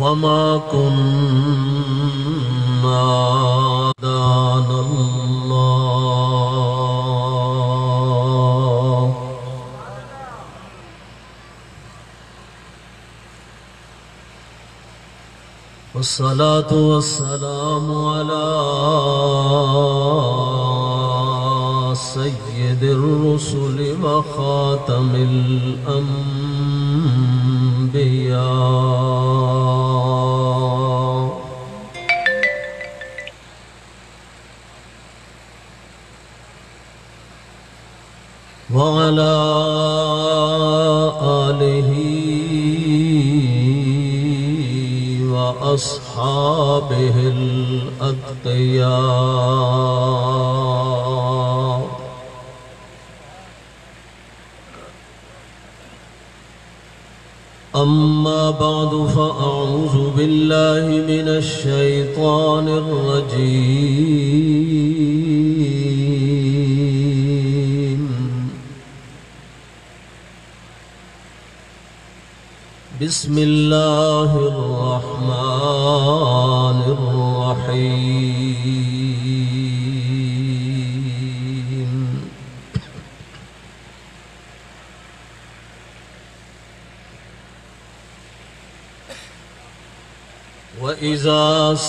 وما كنا دان الله. والصلاة والسلام على سيد الرسل وخاتم الأنبياء. وأصحابه الأتقياء أما بعد فأعوذ بالله من الشيطان الرجيم. بسم الله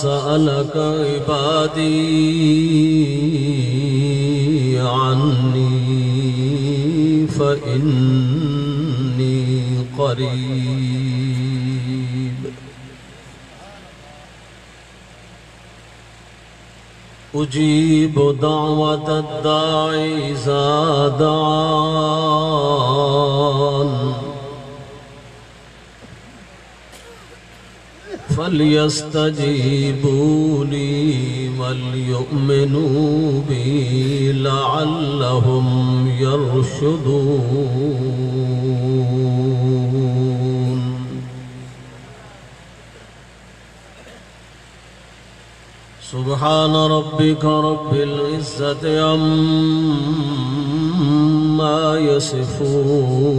سألك عبادي عني فإني قريب. أجيب دعوة الداعي إذا دعان فليستجيبوا لي وليؤمنوا بي لعلهم يرشدون. سبحان ربك رب العزة عما يصفون.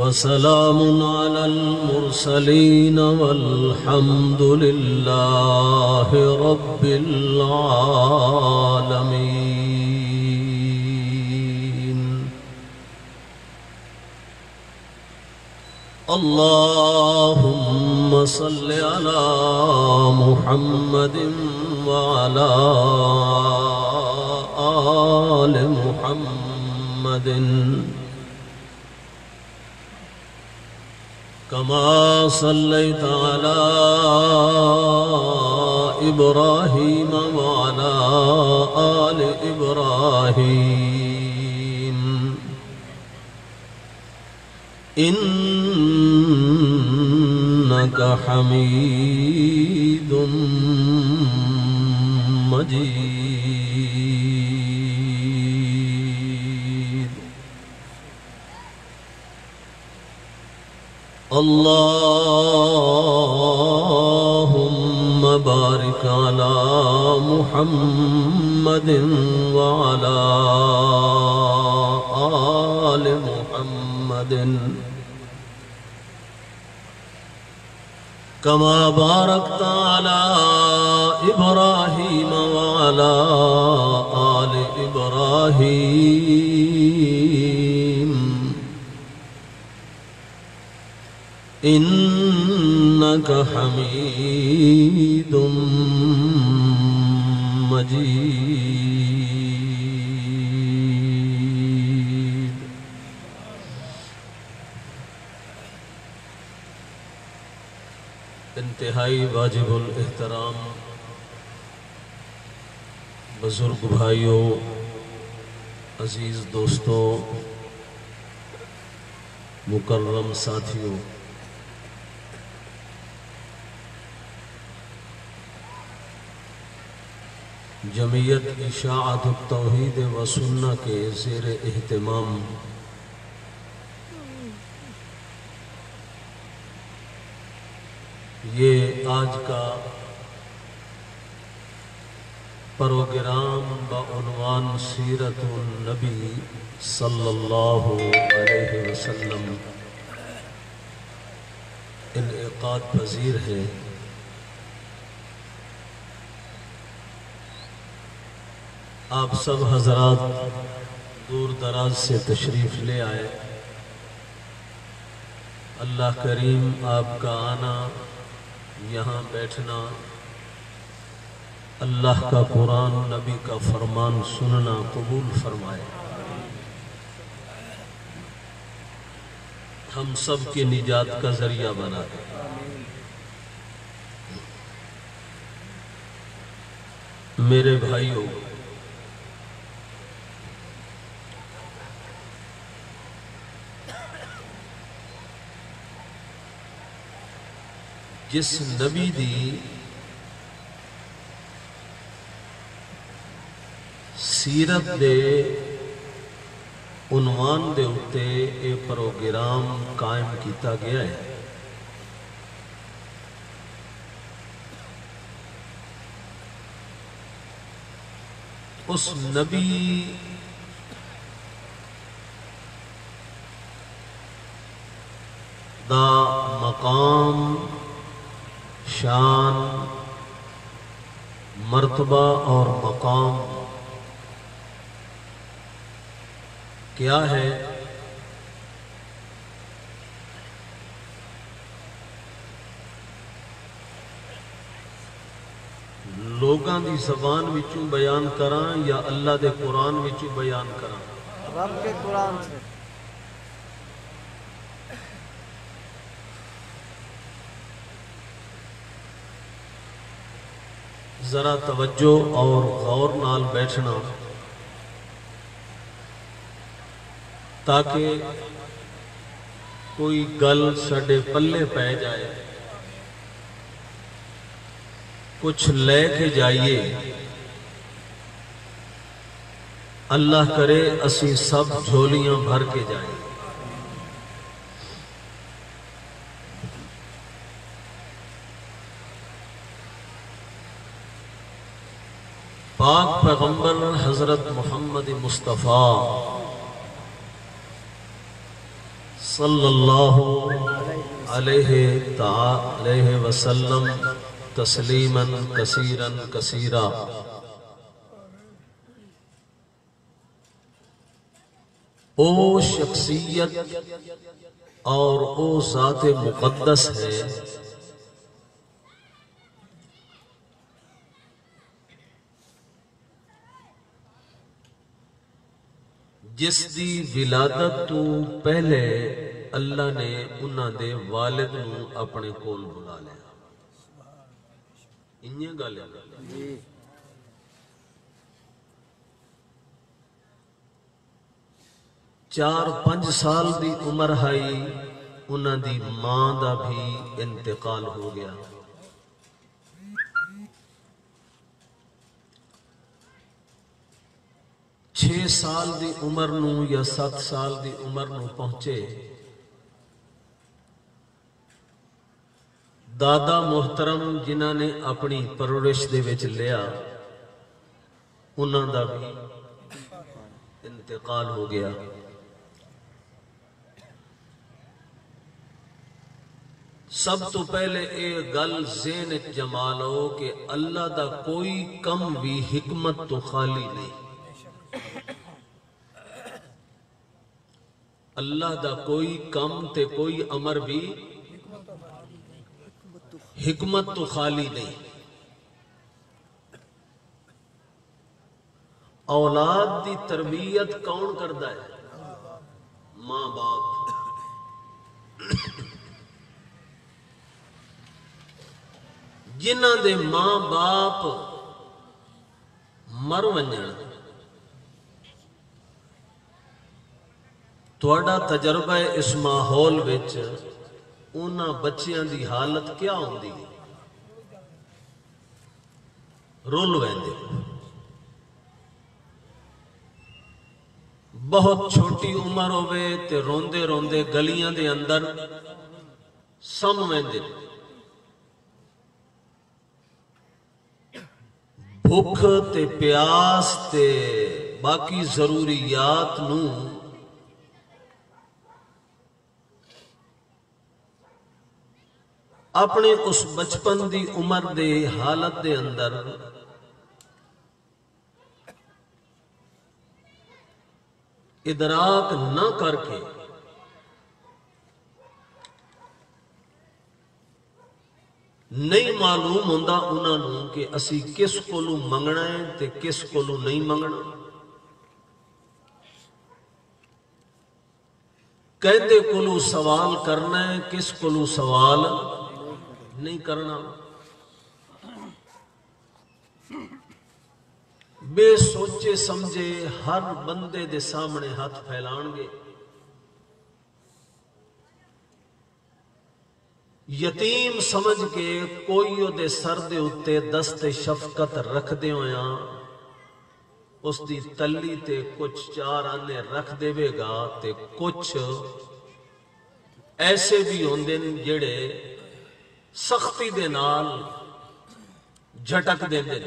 وسلام على المرسلين والحمد لله رب العالمين. اللهم صل على محمد وعلى آل محمد. كما صليت على إبراهيم وعلى آل إبراهيم. إنك حميد مجيد. اللهم بارك على محمد وعلى آل محمد. كما باركت على إبراهيم وعلى آل إبراهيم. إنك حميد مجيد. انتہائی واجب الاحترام بزرگ بھائیوں عزیز دوستوں مکرم ساتھیوں جمعیت اشاعت التوحید و سنہ کے زیر اہتمام۔ یہ آج کا پروگرام بعنوان سیرت النبی صلی اللہ علیہ وسلم۔ انعقاد پذیر ہے۔ آپ سب حضرات دور دراز سے تشریف لے آئے۔ اللہ کریم آپ کا آنا، یہاں بیٹھنا، اللہ کا قرآن، نبی کا فرمان سننا قبول فرمائے۔ ہم سب کی نجات کا ذریعہ بنا دے میرے بھائیوں جس نبی دی سیرت دے عنوان دے اتے اے پروگرام قائم کیتا گیا ہے۔ اس نبی دا مقام شان، مرتبہ اور مقام۔ کیا ہے؟ لوگاں دی زبان وچوں بیان کراں یا اللہ دے قرآن وچوں بیان کراں؟ رب کے قرآن سے۔ ذرا توجہ اور غور نال بیٹھنا۔ تاکہ کوئی گل سڈے پلے پہ جائے۔ کچھ لے کے جائیے۔ اللہ کرے اسی سب جھولیاں بھر کے جائیں۔ پاک پیغمبر حضرت محمد مصطفیٰ صلی اللہ علیہ تعالی وسلم تسلیما کثیرا کثیرا۔ او شخصیت اور او ذات مقدس ہے۔ جس دی ولادت تو پہلے اللہ نے انہاں دے والد نو اپنے کول بلا لیا۔ انہیں گل ہے چار پنج سال دی عمر ہائی انہاں دی ماں دا بھی انتقال ہو گیا۔ چھ سال دی عمر نو یا سات سال دی عمر نو پہنچے۔ دادا محترم جنہ نے اپنی پرورش دے وچ لیا، انہاں دا بھی انتقال ہو گیا۔ سب تو پہلے اے گل ذہن جما لو کہ اللہ دا کوئی کم بھی حکمت تو خالی نہیں۔ اللہ دا کوئی کم تے کوئی امر بھی حکمت تو خالی نہیں۔ اولاد دی تربیت کون کردا ہے؟ ماں باپ۔ جنہ دے ماں باپ مر ونجن۔ تھوڑا تجربہ ہے اس ماحول وچ اونا بچیاں دی حالت کیا ہوں دی رول وین ہے بہت چھوٹی عمر ہوئے تو روڈے روڈے گلیاں دے اندر سم و تے پیاس تے باقی ضروریات نوں اپنے اس بچپن دی عمر دے حالت دے اندر۔ ادراک نہ کر کے۔ نہیں معلوم ہوندا انہوں نوں کہ اسی کس کولو منگنا ہے تے کس کولو نہیں منگنا۔ کہندے کولو سوال کرنا ہے، کس کولو سوال؟ نہیں کرنا۔ بے سوچے سمجھے ہر بندے دے سامنے ہاتھ پھیلان گے۔ یتیم سمجھ کے کوئی دے سر دے اتے دست شفقت رکھ دے ہویا اس دی تلی تے کچھ چار آنے رکھ دے بے گا تے کچھ ایسے بھی ہوندن جڑے سختی دے نال، جھٹک دے دے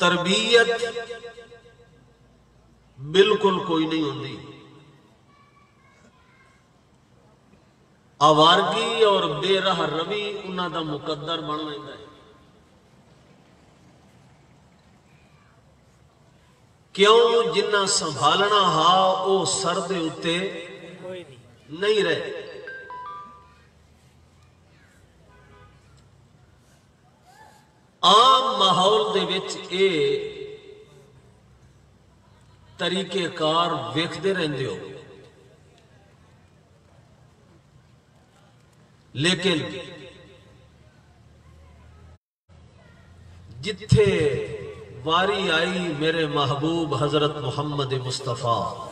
تربیت بالکل کوئی نہیں ہوندی۔ آوارگی اور بے راہ روی انہوں دا مقدر بن رہندا ہے۔ کیوں جنہ سنبھالنا ہا او سر دے اتے نہیں رہے عام ماحول دے وچ اے طریقے کار ویک ویکھدے رہندے ہو لیکن جتھے واری آئی میرے محبوب حضرت محمد مصطفیٰ۔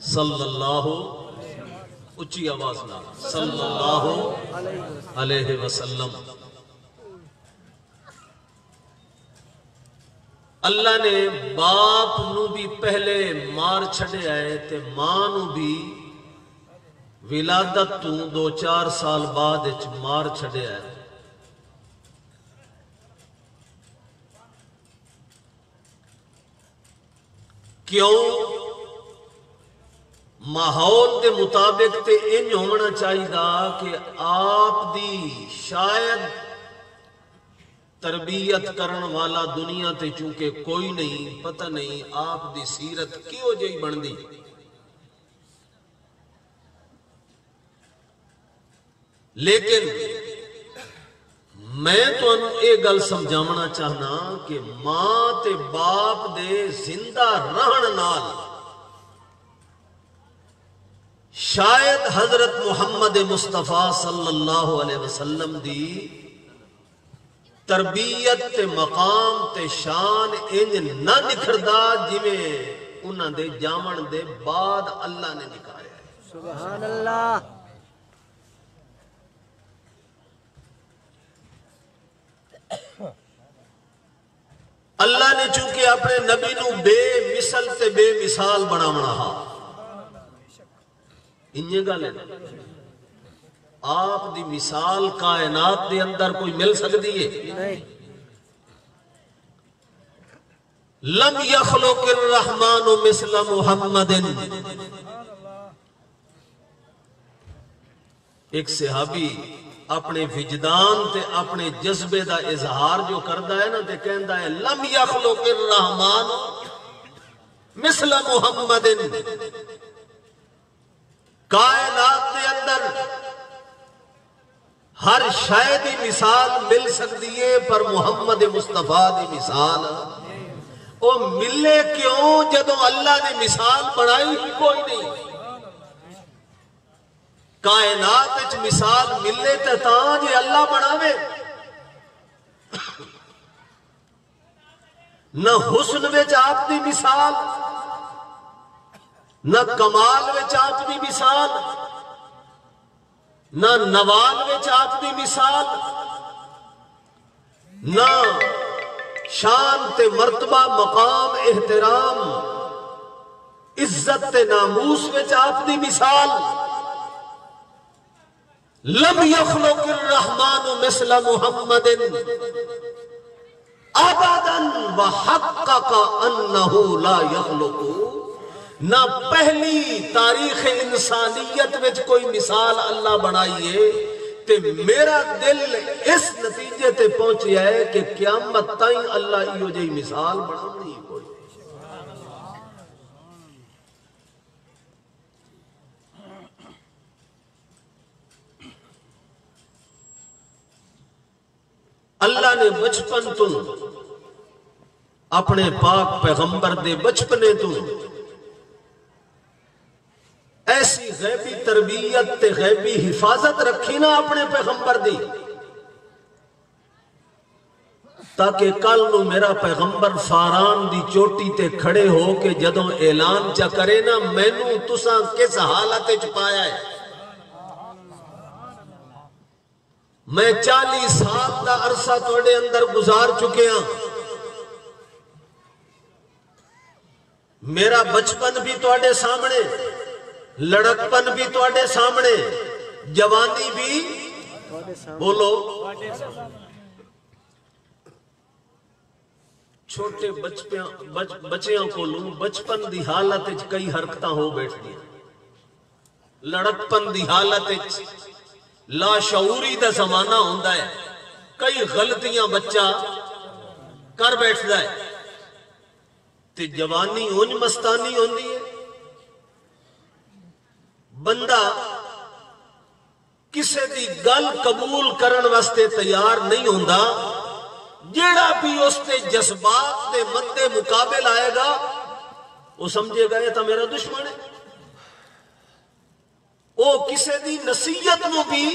صلی اللہ اچھی آواز نہ۔ صلی اللہ علیہ وسلم۔ اللہ نے باپ نو بھی پہلے مار چھڑے آئے تھے ماں نو بھی ولادت تو دو چار سال بعد اچھ مار چھڑے آئے۔ کیوں؟ ماحول دے مطابق تے انج ہونا چاہیے کہ آپ دی شاید تربیت کرن والا دنیا تے چونکہ کوئی نہیں، پتہ نہیں آپ دی سیرت کیو جائی بن دی لیکن میں تو انہوں یہ گل سمجھامنا چاہنا کہ ماں تے باپ دے زندہ رہن نال شاید حضرت محمد مصطفیٰ صلی اللہ علیہ وسلم دی تربیت تے مقام تے شان انج نہ نکھردا جویں انہاں دے جامن دے بعد اللہ نے نکالیا سبحان اللہ۔ اللہ نے چونکہ اپنے نبی نو بے مثل تے بے مثال بنا ہا۔ انجھے گا ہے آپ دی مثال کائنات دے اندر کوئی مل سکتی ہے؟ لم یخلق الرحمن مثل محمد۔ ایک صحابی اپنے وجدان تے اپنے جذبے دا اظہار جو کردا ہے نا تے کہندا ہے، لم يخلق الرحمن مثل محمد. کائنات دے اندر ہر شے دی مثال مل سکتی ہے، پر محمد مصطفیٰ دی مثال. وہ ملے کیوں؟ جدو اللہ نے مثال بنائی ہی کوئی نہیں. کائنات مثال ملے تے تاں جے اللہ بناوے۔ نہ حسن وچ آپ دی مثال، نہ کمال وچ آپ دی مثال، نہ نوال وچ آپ دی مثال، نہ شان تے مرتبہ مقام احترام، عزت تے ناموس وچ آپ دی مثال۔ لم يخلق الرحمن مثل محمد. ابدا وحقق انه لا يخلق. نہ پہلی تاریخ انسانیت وچ کوئی مثال اللہ بنائیے تے میرا دل اس نتیجے تے پہنچیا ہے کہ قیامت تائیں اللہ ایو جی مثال بناونی کوئی اللہ نے بچپن تو اپنے پاک پیغمبر دے بچپنے تو ایسی غیبی تربیت تے غیبی حفاظت رکھی نا اپنے پیغمبر دی، تاکہ کل نو میرا پیغمبر فاران دی چوٹی تے کھڑے ہو کے جدوں اعلان چا کرے نا مینو تساں کس حالت چ پایا ہے؟ میں چالی سال دا عرصہ توڑے اندر گزار چکے ہاں۔ میرا بچپن بھی توڑے سامنے، لڑکپن بھی توڑے سامنے، جوانی بھی بولو۔ چھوٹے بچیاں کو لوں بچپن دی حالت وچ کئی حرکتاں ہو بیٹھ گیا لڑکپن دی حالت وچ لا شعوری دا زمانہ ہوندا ہے۔ کئی غلطیاں بچہ کر بیٹھدا ہے۔ تے جوانی اونج مستانی ہوندی ہے۔ بندہ کسے دی گل قبول کرن واسطے تیار نہیں ہوندا، جیڑا بھی اس تے جذبات دے مدے مقابل آئے گا، وہ سمجھے گا، یہ تو میرا دشمن ہے۔ وہ کسے دی نصیحت نو بھی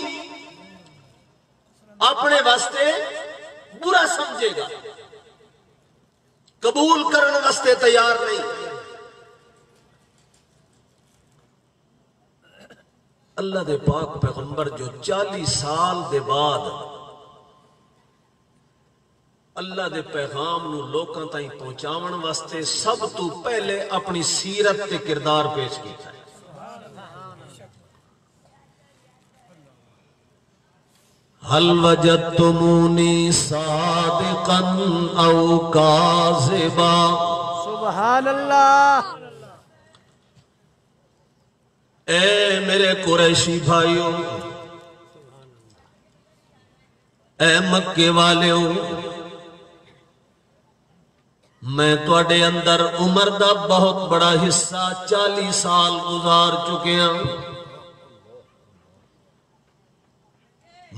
اپنے واسطے برا سمجھے گا۔ قبول کرن واسطے تیار نہیں۔ اللہ دے پاک پیغمبر جو چالی سال دے بعد اللہ دے پیغام نو لوکاں تائیں پہنچاون واسطے سب تو پہلے اپنی سیرت تے کردار پیش کیتا ہے۔ هل وجدتموني صادقا او كاذبا؟ سبحان اللہ۔ اے میرے قریشی بھائیوں اے مکے والےوں میں توڑے اندر عمر دا بہت بڑا حصہ چالی سال گزار چکے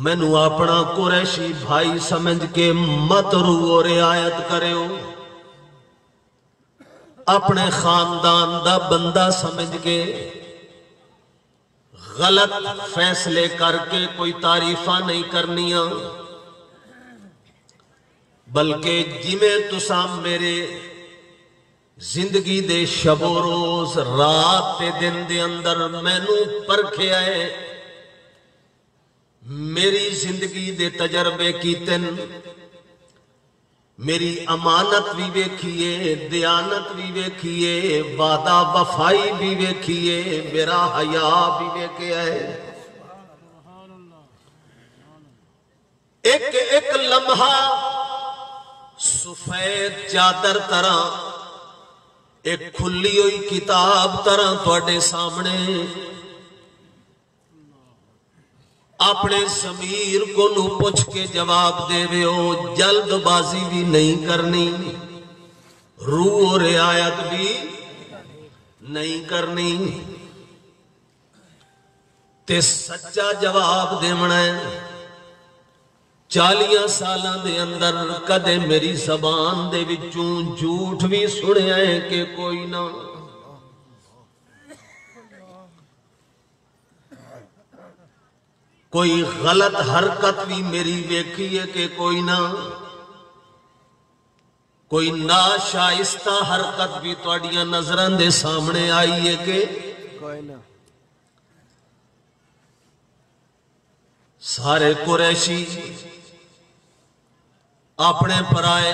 ہیں مینو اپنا قریشی بھائی سمجھ کے مت رو رعایت کرے اپنے خاندان دا بندہ سمجھ کے غلط فیصلے کر کے کوئی تعریفہ نہیں کرنیاں۔ بلکہ جمیں تسا میرے زندگی دے شب و روز، رات تے دن دے اندر مینو پرکھے آئے۔ میری زندگی دے تجربے کیتن میری امانت بھی ویکھیے، دیانت بھی ویکھیے، وعدہ وفائی بھی ویکھیے، میرا حیا بھی ویکھے ہے۔ ایک ایک لمحہ سفید چادر طرح ایک کھلی ہوئی کتاب طرح تھوڑے سامنے۔ اپنے ضمیر کو نو پوچھ کے جواب دے وے ہو جلد بازی بھی نہیں کرنی، روح و رعایت بھی نہیں کرنی۔ تے سچا جواب دے ہے، چالیاں سالاں دے اندر کدے میری زبان دے وچوں جھوٹ بھی سنیا ہے کہ کوئی نہ کوئی غلط حرکت بھی میری ویکھی ہے کہ کوئی نہ۔ کوئی ناشائستہ حرکت بھی تھوڑیاں نظران دے سامنے آئی ہے کہ کوئی نہ۔ سارے قریشی اپنے پرائے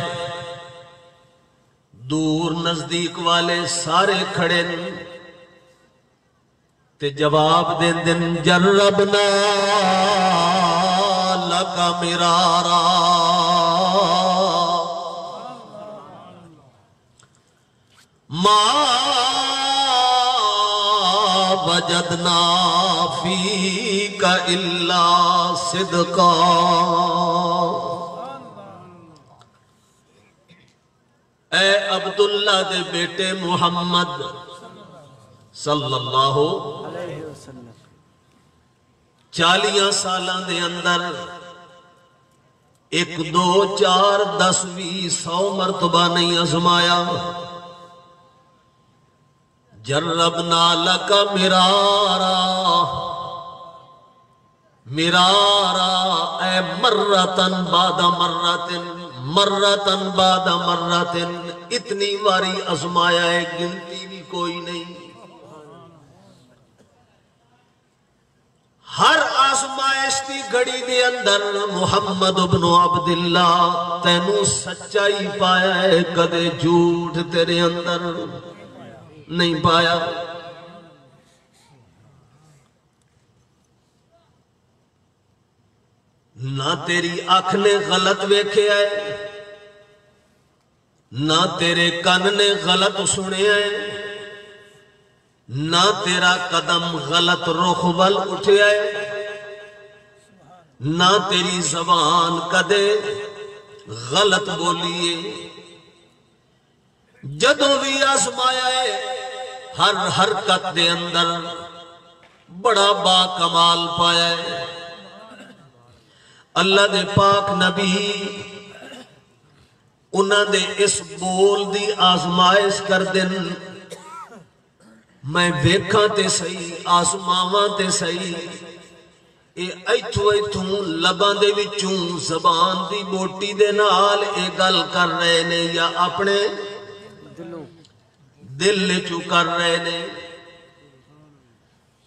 دور نزدیک والے سارے کھڑے۔ نے تے جواب دین دن جربنا لکا مرارا ما وجدنا فیک الا صدقا۔ اے عبداللہ دے بیٹے محمد صلی اللہ علیہ وسلم۔ چالیاں سالاں دے اندر ایک دو چار دس بھی سو مرتبہ نہیں ازمایا جربنا لکا مرارا مرارا اے مرتن بعد مرتن مرتن بعد مرتن۔ اتنی واری ازمایا ہے گنتی بھی کوئی نہیں۔ ہر آزمائش دی گڑی دے اندر محمد ابن عبداللہ تینو سچائی پایا ہے، کدے جھوٹ تیرے اندر نہیں پایا۔ نہ تیری اکھ نے غلط ویکھے ہے، نہ تیرے کن نے غلط سنے ہے۔ نہ تیرا قدم غلط رخ ول اٹھیا ہے، نہ تیری زبان کدے غلط بولیے۔ جدو بھی آزمایا ہے، ہر حرکت دے اندر بڑا با کمال پایا ہے۔ اللہ دے پاک نبی انہاں دے اس بول دی آزمائش کر دن میں ویکھاں تے صحیح آسماواں تے صحیح اے ایتھو ایتھوں لباں دے وچوں، زبان دی بوٹی دے نال اے گل کر رہے نے، یا اپنے دل لے چو کر رہے نے۔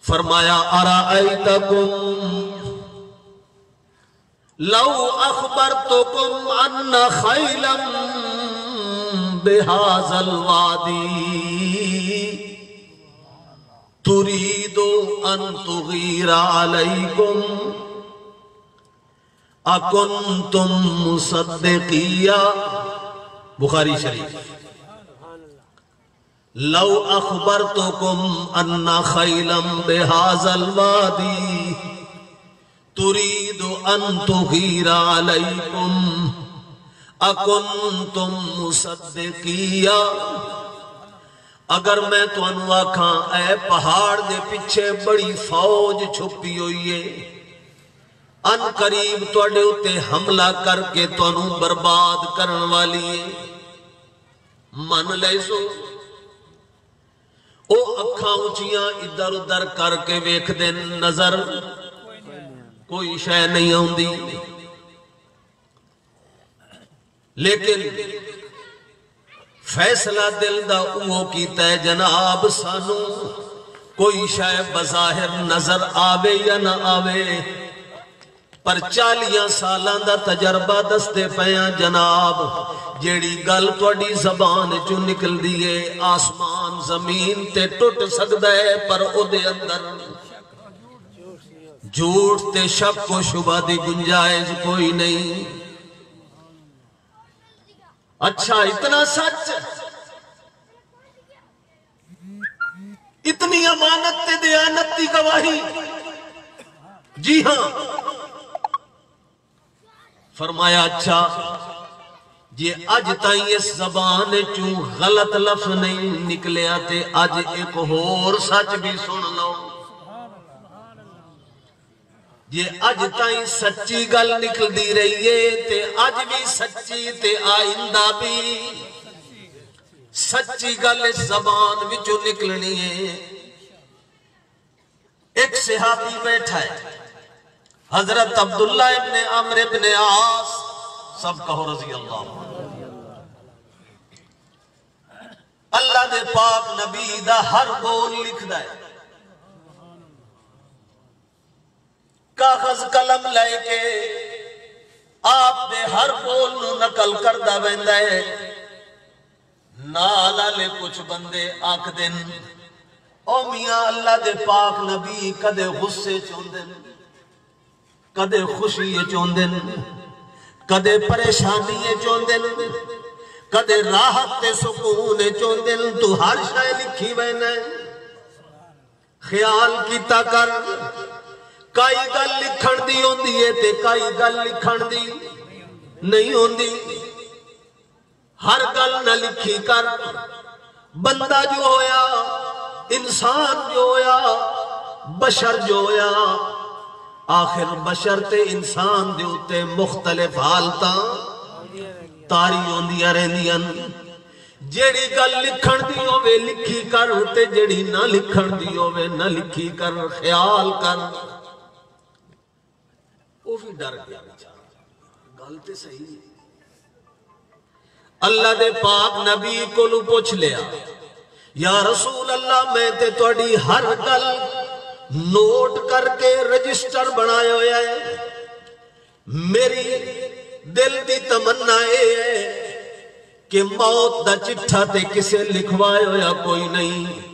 فرمایا ارائیتکم لو اخبرتکم ان خیلا بهذا الوادی۔ تريد أن تغير عليكم أكنتم مصدقيا بخاری شریف لو أخبرتكم أن خيلا بهذا الوادي تريد أن تغير عليكم أكنتم مصدقيا اگر میں تو انو آکھاں، اے پہاڑ دے پیچھے بڑی فوج چھپی ہوئی ہے۔ ان قریب توڑے اتے حملہ کر کے تو انو برباد کرن والی ہے۔ من لے سو۔ او اکھاں اچیاں ادھر ادھر کر کے ویکھ دے نظر۔ کوئی شے نہیں ہوندی لیکن فیصلہ دل دا اوہ کیتا ہے جناب سانو۔ کوئی شاہ بظاہر نظر آوے یا نہ آوے۔ پر چالیاں سالان دا تجربہ دستے پیاں جناب۔ جیڑی گل توڑی زبان جو نکل دیئے آسمان، زمین تے ٹوٹ سکتا ہے پر او دے اندر جھوٹ تے شک و شبہ دی گنجائز کوئی نہیں۔ اچھا اتنا سچ۔ اتنی امانت تے دیانت دی گواہی۔ جی ہاں۔ فرمایا اچھا جی اج تائیں اس زبان چوں غلط لفظ نہیں نکلیا تے اج ایک ہور سچ بھی سن لو۔ جی اج تائیں سچی گل نکل دی رہی ہے، تے اج بھی سچی تے آئندہ بھی سچی گل اس زبان وچوں نکلنی ہے۔ ایک صحابی بیٹھا ہے، حضرت عبداللہ ابن عمر ابن عاص، سب کہو رضی اللہ اللہ دے پاک نبی دا ہر بول لکھ ہے۔ کاغذ قلم لے کے آپ دے ہر بول نو نقل کردہ بندہ ہے۔ نالا لے کچھ بندے آنکھ دن او میاں اللہ دے پاک نبی کدے غصے چوندن کدے خوشی چوندن کدے پریشانی چوندن کدے راحت تے سکون چوندن تو ہر شے لکھی وینا خیال کیتا کر۔ کئی گل لکھن دی ہوندی ہے تے کئی گل لکھن دی نہیں ہوندی ہر گل نہ لکھی کر بندہ جو ہویا انسان جو ہویا بشر جو ہویا آخر بشر تے انسان دے اتے مختلف حالتاں تاری ہوندیاں رہندیاں جیڑی گل لکھن دی ہوے لکھی کر تے جیڑی نہ لکھن دی ہوے نہ لکھی کر خیال کر وہ بھی ڈر گیا بیچارہ گل تے صحیح۔ اللہ دے پاک نبی کو لو پوچھ لیا، یا رسول اللہ، میں تے توڑی ہر گل نوٹ کر کے رجسٹر بنایا ہویا ہے۔ میری دل دی تمنا ہے کہ موت دا چٹھا تے کسے لکھوائے ہویا کوئی نہیں۔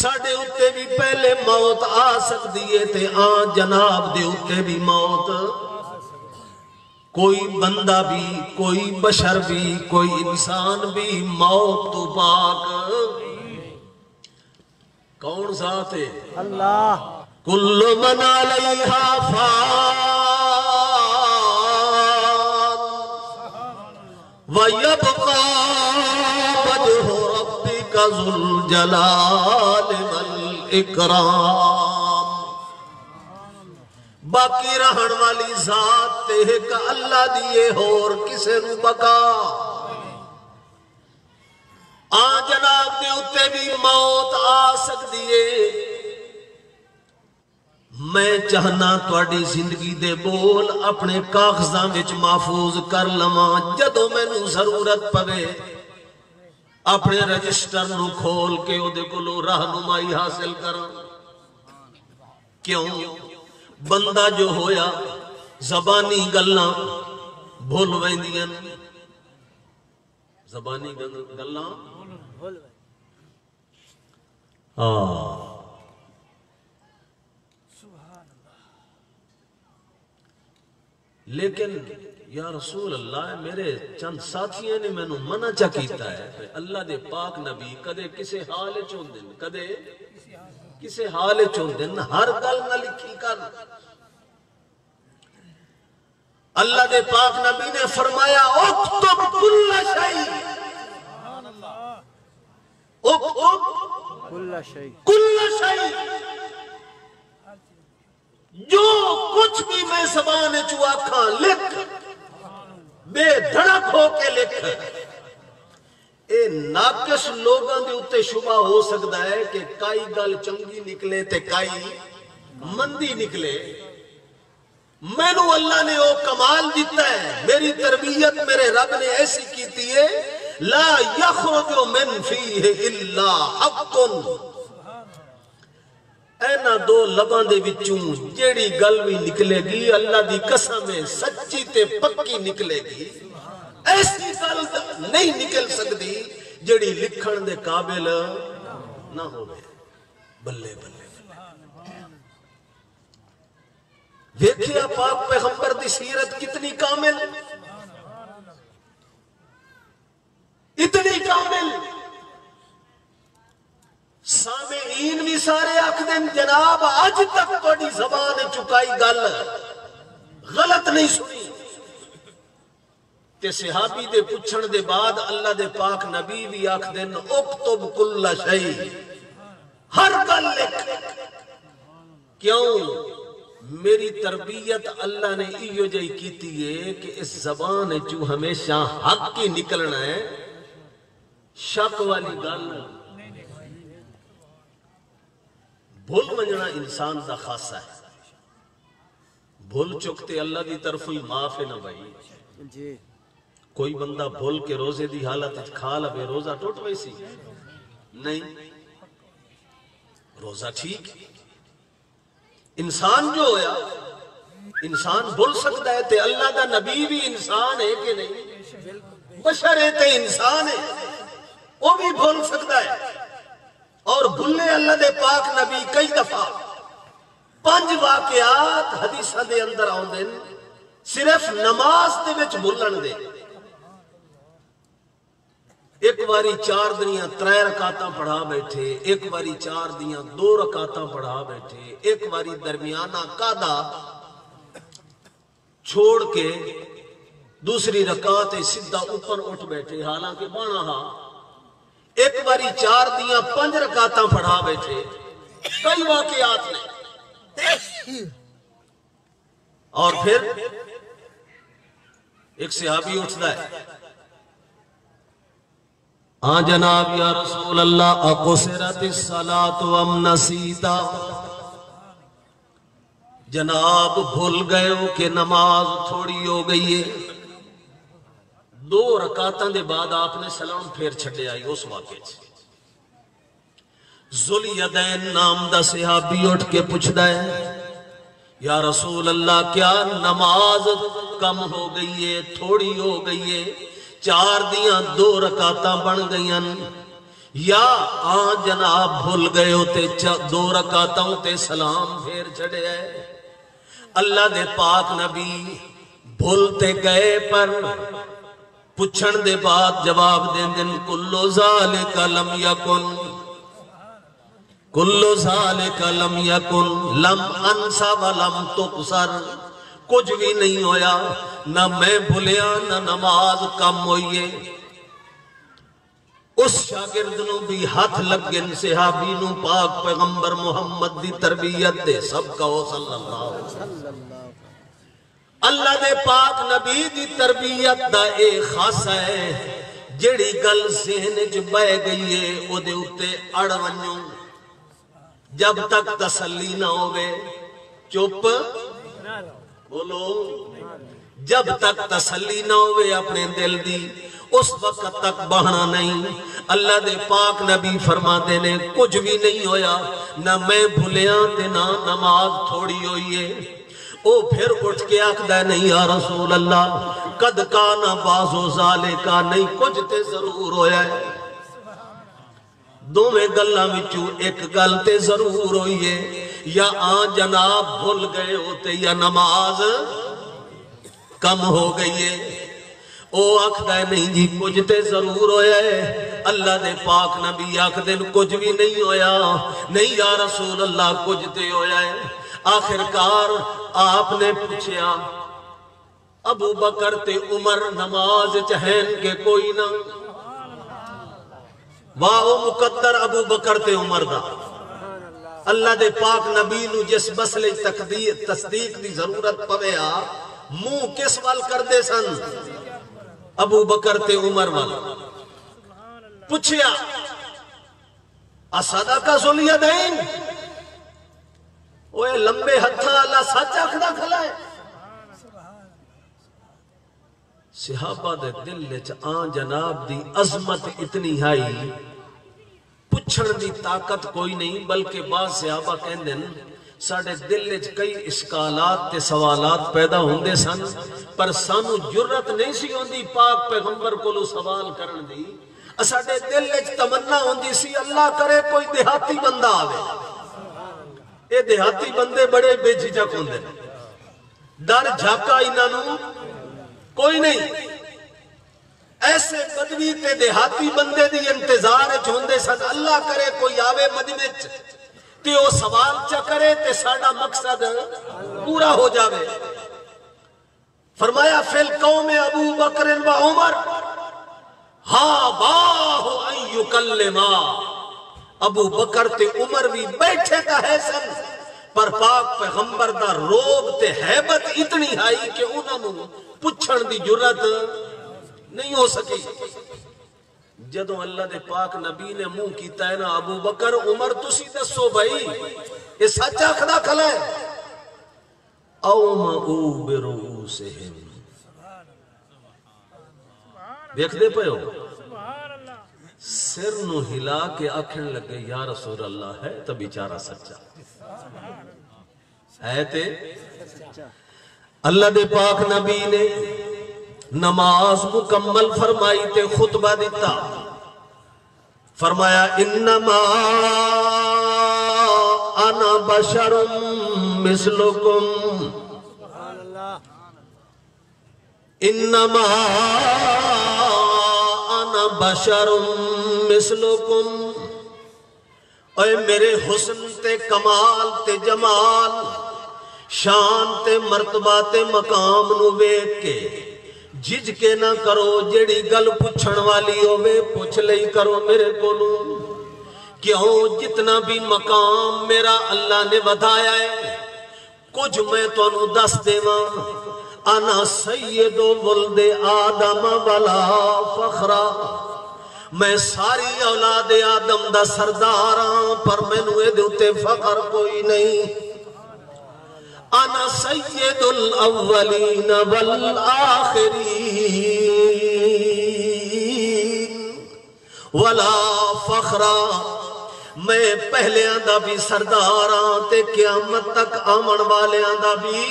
ساڑھے اتے بھی پہلے موت آ سکتی ہے تے آن جناب دے اتے بھی موت۔ کوئی بندہ بھی کوئی بشر بھی کوئی انسان بھی موت تو پاک۔ کون ذات ہے؟ اللہ۔ کل من علیہا فان۔ ویبقا وجہ ربک ذو والاکرام باقی رہن والی ذات تے ایک اللہ دیئے ہور کسے نو بکا۔ آ جناب دے اتے بھی موت آ سکتی ہے۔ میں چاہنا تواڈی زندگی دے بول اپنے کاغذاں وچ محفوظ کر لواں جدوں مینوں ضرورت پوے۔ اپنے رجسٹر نو کھول کے او دے کولوں رہنمائی حاصل کراں۔ کیوں؟ بندہ جو ہویا، زبانی گلاں بھول ویندیاں۔ زبانی گل- گلاں؟ بول بھائی ہاں۔ لیکن یا رسول اللہ میرے چند ساتھیاں نے مینوں منع چا کیتا ہے اللہ دے پاک نبی کدے کسے حال چوندن کدے کسے حال چوندن ہر گل نہ لکھی کر۔ اللہ دے پاک نبی نے فرمایا اکتب کل شیء۔ اکتب کل شیء۔ کل شیء۔ جو کچھ بھی میں زبان چو آکھاں لکھ۔ بے دھڑک ہو کے لکھ اے ناقص لوگاں دے اتے شبہ ہو سکتا ہے کہ کائی گل چنگی نکلے تے کائی مندی نکلے۔ مینو اللہ نے وہ کمال دیتا ہے، میری تربیت میرے رب نے ایسی کیتی ہے، لا یخرج من فیہ الا حق اینا دو لباں دے وچوں جیڑی گل بھی نکلے گی، اللہ دی قسم ہے، سچی تے پکی نکلے گی۔ ایسی گل نہیں نکل سکتی جیڑی لکھن دے قابل نہ ہوئے بلے بلے۔ دیکھیا پاک پیغمبر دی سیرت کتنی کامل۔ اتنی کامل سامعین بھی سارے آخدن جناب اج تک تھوڑی زبان چکائی گل۔ غلط نہیں سنی۔ تے صحابی دے پوچھن دے بعد اللہ دے پاک نبی بھی آخدن اکتب کل شیء۔ ہر گل لکھ۔ کیوں؟ میری تربیت اللہ نے ایو جائی کیتی ہے کہ اس زبان چو ہمیشہ حق ہی نکلنا ہے۔ شک والی گل۔ بھول منجنا انسان دا خاصہ ہے۔ بھول چکتے اللہ دی طرف ہی معاف ہے نہ بھائی۔ جی۔ کوئی بندہ بھول کے روزے دی حالت وچ کھا لے روزہ ٹوٹ ویسی نہیں۔ روزہ ٹھیک۔ انسان جو ہویا انسان بھول سکتا ہے تے اللہ دا نبی بھی انسان ہے کہ نہیں؟ بشر ہے تے انسان ہے۔ وہ بھی بھول سکتا ہے۔ اور بھلے اللہ دے پاک نبی کئی دفعہ پنج واقعات حدیثاں دے اندر آؤندے نے صرف نماز دے وچ بھلن دے۔ ایک واری چار دنیا ترے رکاتاں پڑھا بیٹھے، ایک واری چار دیاں دو رکاتاں پڑھا بیٹھے، ایک واری درمیانہ قادہ چھوڑ کے دوسری رکعت سیدھا اوپر اٹھ بیٹھے۔ حالانکہ بانا ہا ایک باری چار دیاں پنج رکاتاں پڑھا بیٹھے کئی واقعات نے۔ اور پھر ایک صحابی اٹھتا ہے۔ ہاں جناب، یا رسول اللہ، اقصرت الصلاة وام نسیتا جناب، بھول گئے ہو کہ نماز تھوڑی ہو گئی ہے۔ دو رکاتاں دے بعد آپ نے سلام پھیر چھڑے آئی اس واقعے سے ذولیدین نام دا صحابی اٹھ کے پوچھدا ہے، یا رسول اللہ، کیا نماز کم ہو گئی ہے، تھوڑی ہو گئی ہے، چار دیاں دو رکاتاں بن گئیاں یا آ جناب بھول گئے ہوتے دو رکاتاں تے سلام پھیر چھڑے ہے۔ اللہ دے پاک نبی بھولتے گئے پر پچھن دے بعد جواب دیں دن کلو ذالک لم یکن۔ کلو ذالک لم یکن۔ لم انسا ولم تقصر کچھ بھی نہیں ہویا، نہ میں بھولیا، نہ نماز کم ہوئیے اس شاگرد نو بھی ہاتھ لگن، صحابی نو پاک پیغمبر محمد دی تربیت دے سب کہو صلی اللہ۔ علیہ وسلم اللہ دے پاک نبی دی تربیت دا اے خاص ہے۔ جڑی گل ذہن چ بہ گئی ہے، او دے اوتے اڑ ونجو۔ جب تک تسلی نہ ہوے چپ۔ بولو۔ جب تک تسلی نہ ہوے اپنے دل دی، اس وقت تک بہنا نہیں۔ اللہ دے پاک نبی فرما دے نے، کچھ بھی نہیں ہویا۔ نہ میں بھولیاں تے نہ نماز تھوڑی ہوئی ہے۔ او پھر اٹھ کے آکھدا نہیں یا رسول اللہ، قد کانا بازو زالے کا نہیں کچھ تے ضرور ہویا ہے۔ دو میں گلہ ایک گل تے ضرور ہوئی ہے، یا آن جناب بھول گئے ہوتے یا نماز کم ہو گئی ہے۔ او آکھدا ہے، نہیں جی کچھ تے ضرور ہویا ہے۔ اللہ دے پاک نبی آکھ دن کچھ بھی نہیں ہویا۔ نہیں یا رسول اللہ، کچھ تے ہویا ہے۔ آخرکار آپ نے پوچھیا، ابو بکر تے عمر نماز چہن کے کوئی نہ۔ واہ مقدر ابو بکر تے عمر دا۔ اللہ دے پاک نبی نو جس مسئلے تقدیر تصدیق دی ضرورت پوے آ، منہ کس وال کر دے سن؟ ابو بکر تے عمر وال۔ پوچھیا اسادہ کا سولیا دین؟ اوے لمبے ہتھا اللہ سچ آکھدا کھلا ہے صحابہ دے دل وچ آن جناب دی عظمت اتنی ہائی پچھڑ دی طاقت کوئی نہیں بلکہ بعض صحابہ کہندے ہیں ساڑھے دل وچ کئی اشکالات تے سوالات پیدا ہوندے سن پر سانو جرت نہیں سی ہوندی پاک پیغمبر کولو سوال کرن دی ساڑھے دل وچ تمنا ہوندی سی اللہ کرے کوئی دیہاتی بندہ آوے اے دیہاتی بندے بڑے بے جھجک ہوندے ڈر جھاکا انہاں کوئی نہیں ایسے بدوی تے دیہاتی بندے دی انتظار ہوندے سن اللہ کرے کوئی آوے مدینے چ تے او سوال چا کرے تے ساڈا مقصد پورا ہو جاوے فرمایا فل قوم ابو بکر و عمر ہا باہ ان یکلما ابو بکر تے عمر بھی بیٹھے کا ہے سن۔ پر پاک پیغمبر دا روب تے حیبت اتنی آئی کہ انہاں نو پچھن دی جرت نہیں ہو سکی۔ جدو اللہ دے پاک نبی نے منہ کیتا ہے نا، ابو بکر، عمر، تسی دسو بھائی، یہ سچ آخدا کھلا ہے۔ او مئو برؤوسہم دیکھ دے پہ ہو۔ سر نو ہلا کے آکھن لگے یا رسول اللہ ہے تو بیچارہ سچا۔ ہے تے؟ اللہ دے پاک نبی نے نماز مکمل فرمائی تے خطبہ دیتا فرمایا انما انا بشر مثلکم۔ انما انا بشر مثلکم۔ اے میرے حسن تے کمال تے جمال، شان تے مرتبہ تے مقام نو ویکھ کے جج کے نہ کرو، جیڑی گل پوچھن والی ہوے پوچھ لئی کرو میرے کولوں۔ کیوں؟ جتنا بھی مقام میرا اللہ نے بتایا ہے، کچھ میں تانوں دس دیواں۔ انا سید ولد آدم ولا فخرا میں ساری اولاد آدم دا سردار ہاں پر مینوں اے دے فخر کوئی نہیں۔ انا سید الاولین والآخرین۔ ولا فخرا میں پہلیاں دا بھی سرداراں تے قیامت تک آمن والیاں دا بھی۔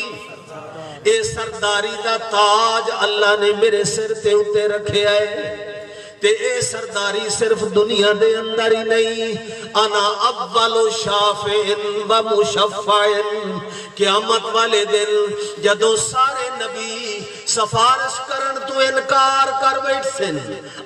اے سرداری دا تاج اللہ نے میرے سر تے اتے رکھے آئے۔ تے اے سرداری صرف دنیا دے اندر ہی نہیں، انا اول شافعن و مشفعن۔ قیامت والے دن جدو سارے نبی سفارش کرن تو انکار کر بیٹھ سن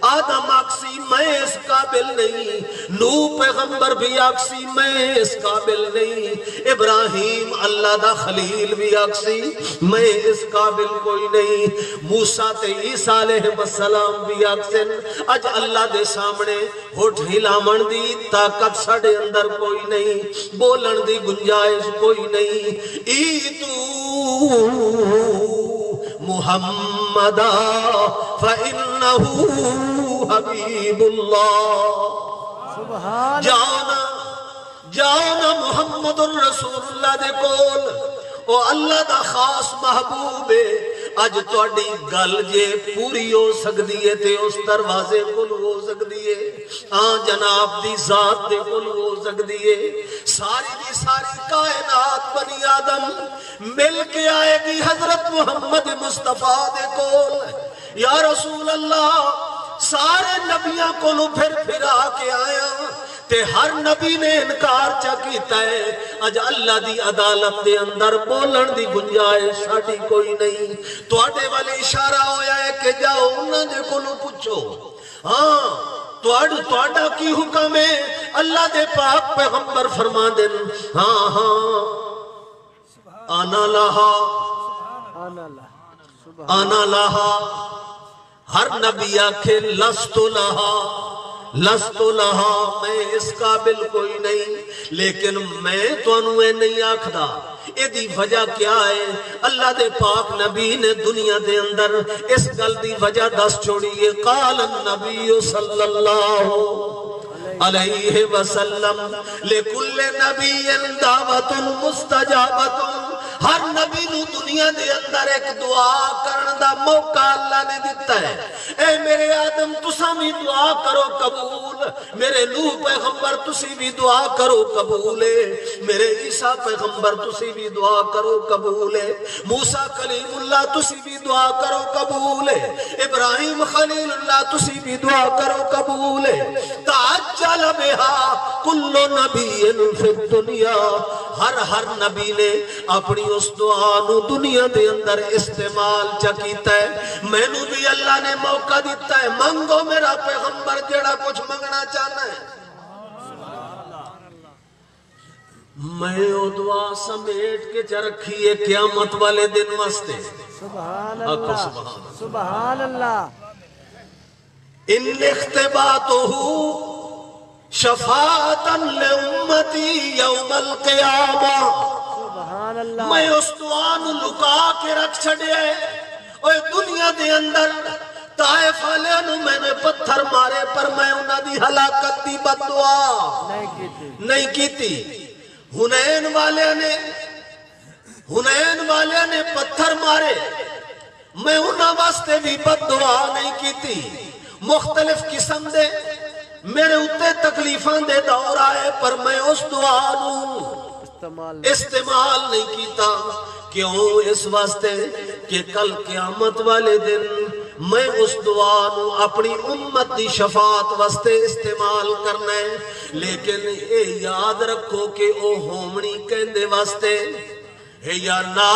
آدم آکسی میں اس قابل نہیں۔ نو پیغمبر بھی آکسی میں اس قابل نہیں۔ ابراہیم اللہ دا خلیل بھی آکسی میں اس قابل کوئی نہیں۔ موسیٰ تے عیسیٰ علیہ السلام بھی آکسن۔ اج اللہ دے سامنے ہوٹ ہلامن دی طاقت ساڑے اندر کوئی نہیں۔ بولن دی گنجائش کوئی نہیں۔ ای تو محمد فإنه حبیب اللہ۔ جانا جانا محمد الرسول اللہ دے کول۔ او اللہ دا خاص محبوب ہے۔ اج تواڈی گل جے پوری ہو سکدی ہے تے اس دروازے کول ہو سکدی ہے ہاں جناب دی ذات دے کول ہو سکدی ہے ساری دی ساری کائنات بنی آدم مل کے آئے گی حضرت محمد مصطفیٰ دے کول یا رسول اللہ سارے نبیاں کو لو پھر پھرا کے آیا تے ہر نبی نے انکار چا کیتا ہے۔ اج اللہ دی عدالت دے اندر بولن دی گنجائش ساڈی کوئی نہیں۔ تواڈے والے اشارہ ہویا ہے کہ جاؤ، انہاں دے کولوں پوچھو۔ ہاں تواڈ، تواڈا کی حکم ہے؟ اللہ دے پاک پیغمبر فرما دین ہاں ہاں۔ آنا لہا۔ آنا لہا۔ ہر نبی آکھے، لستو لہا۔ لستو لہا، میں اس قابل کوئی نہیں، لیکن میں تو انوے نہیں آکھدا۔ اے وجہ کیا ہے؟ اللہ دے پاک نبی نے دنیا دے اندر اس گل دی وجہ دس چھوڑیے قال النبی صلی اللہ علیہ وسلم، لکل نبی دعوت مستجابت. ہر نبی نو دنیا دے اندر ایک دعا کرن دا موقع اللہ نے دیتا ہے۔ اے میرے آدم تسا بھی دعا کرو قبول۔ میرے نوح پیغمبر تسی بھی دعا کرو قبول۔ میرے عیسیٰ پیغمبر تسی بھی دعا کرو قبول۔ موسیٰ کلیم اللہ تسی بھی دعا کرو قبول۔ ابراہیم خلیل اللہ تسی بھی دعا کرو قبول۔ ہے بہا کلو نبی فی الدنیا ہر ہر نبی نے اپنی اس دعا نو دنیا دے اندر استعمال چکیتا ہے۔ میں نو بھی اللہ نے موقع دیتا ہے منگو میرا پیغمبر جیڑا کچھ منگنا چاہنا ہے۔ میں او دعا سمیٹ کے چا رکھی ہے قیامت والے دن واسطے۔ سبحان اللہ سبحان اللہ۔ ان اختباتہ شفاعتاً لامتی یوم القیامہ سبحان اللہ. میں اس دعا نو لکا کے رکھ چھڑے. اوے دنیا دے اندر طائف والے نو میں نے پتھر مارے پر میں انہاں دی ہلاکت دی بد دعا نہیں کی تھی کیتی. ہنین والے نے ہنین والے نے پتھر مارے. میں انہاں واسطے بھی بد دعا نہیں کیتی. مختلف قسم دے میرے اتے تکلیفاں دے دور آئے پر میں اس دعا نو استعمال نہیں کیتا کیوں اس واسطے کہ کل قیامت والے دن میں اس دعا نو اپنی امت دی شفاعت واسطے استعمال کرنا ہے۔ لیکن اے یاد رکھو کہ او ہومنی کہندے واسطے ہے یا نا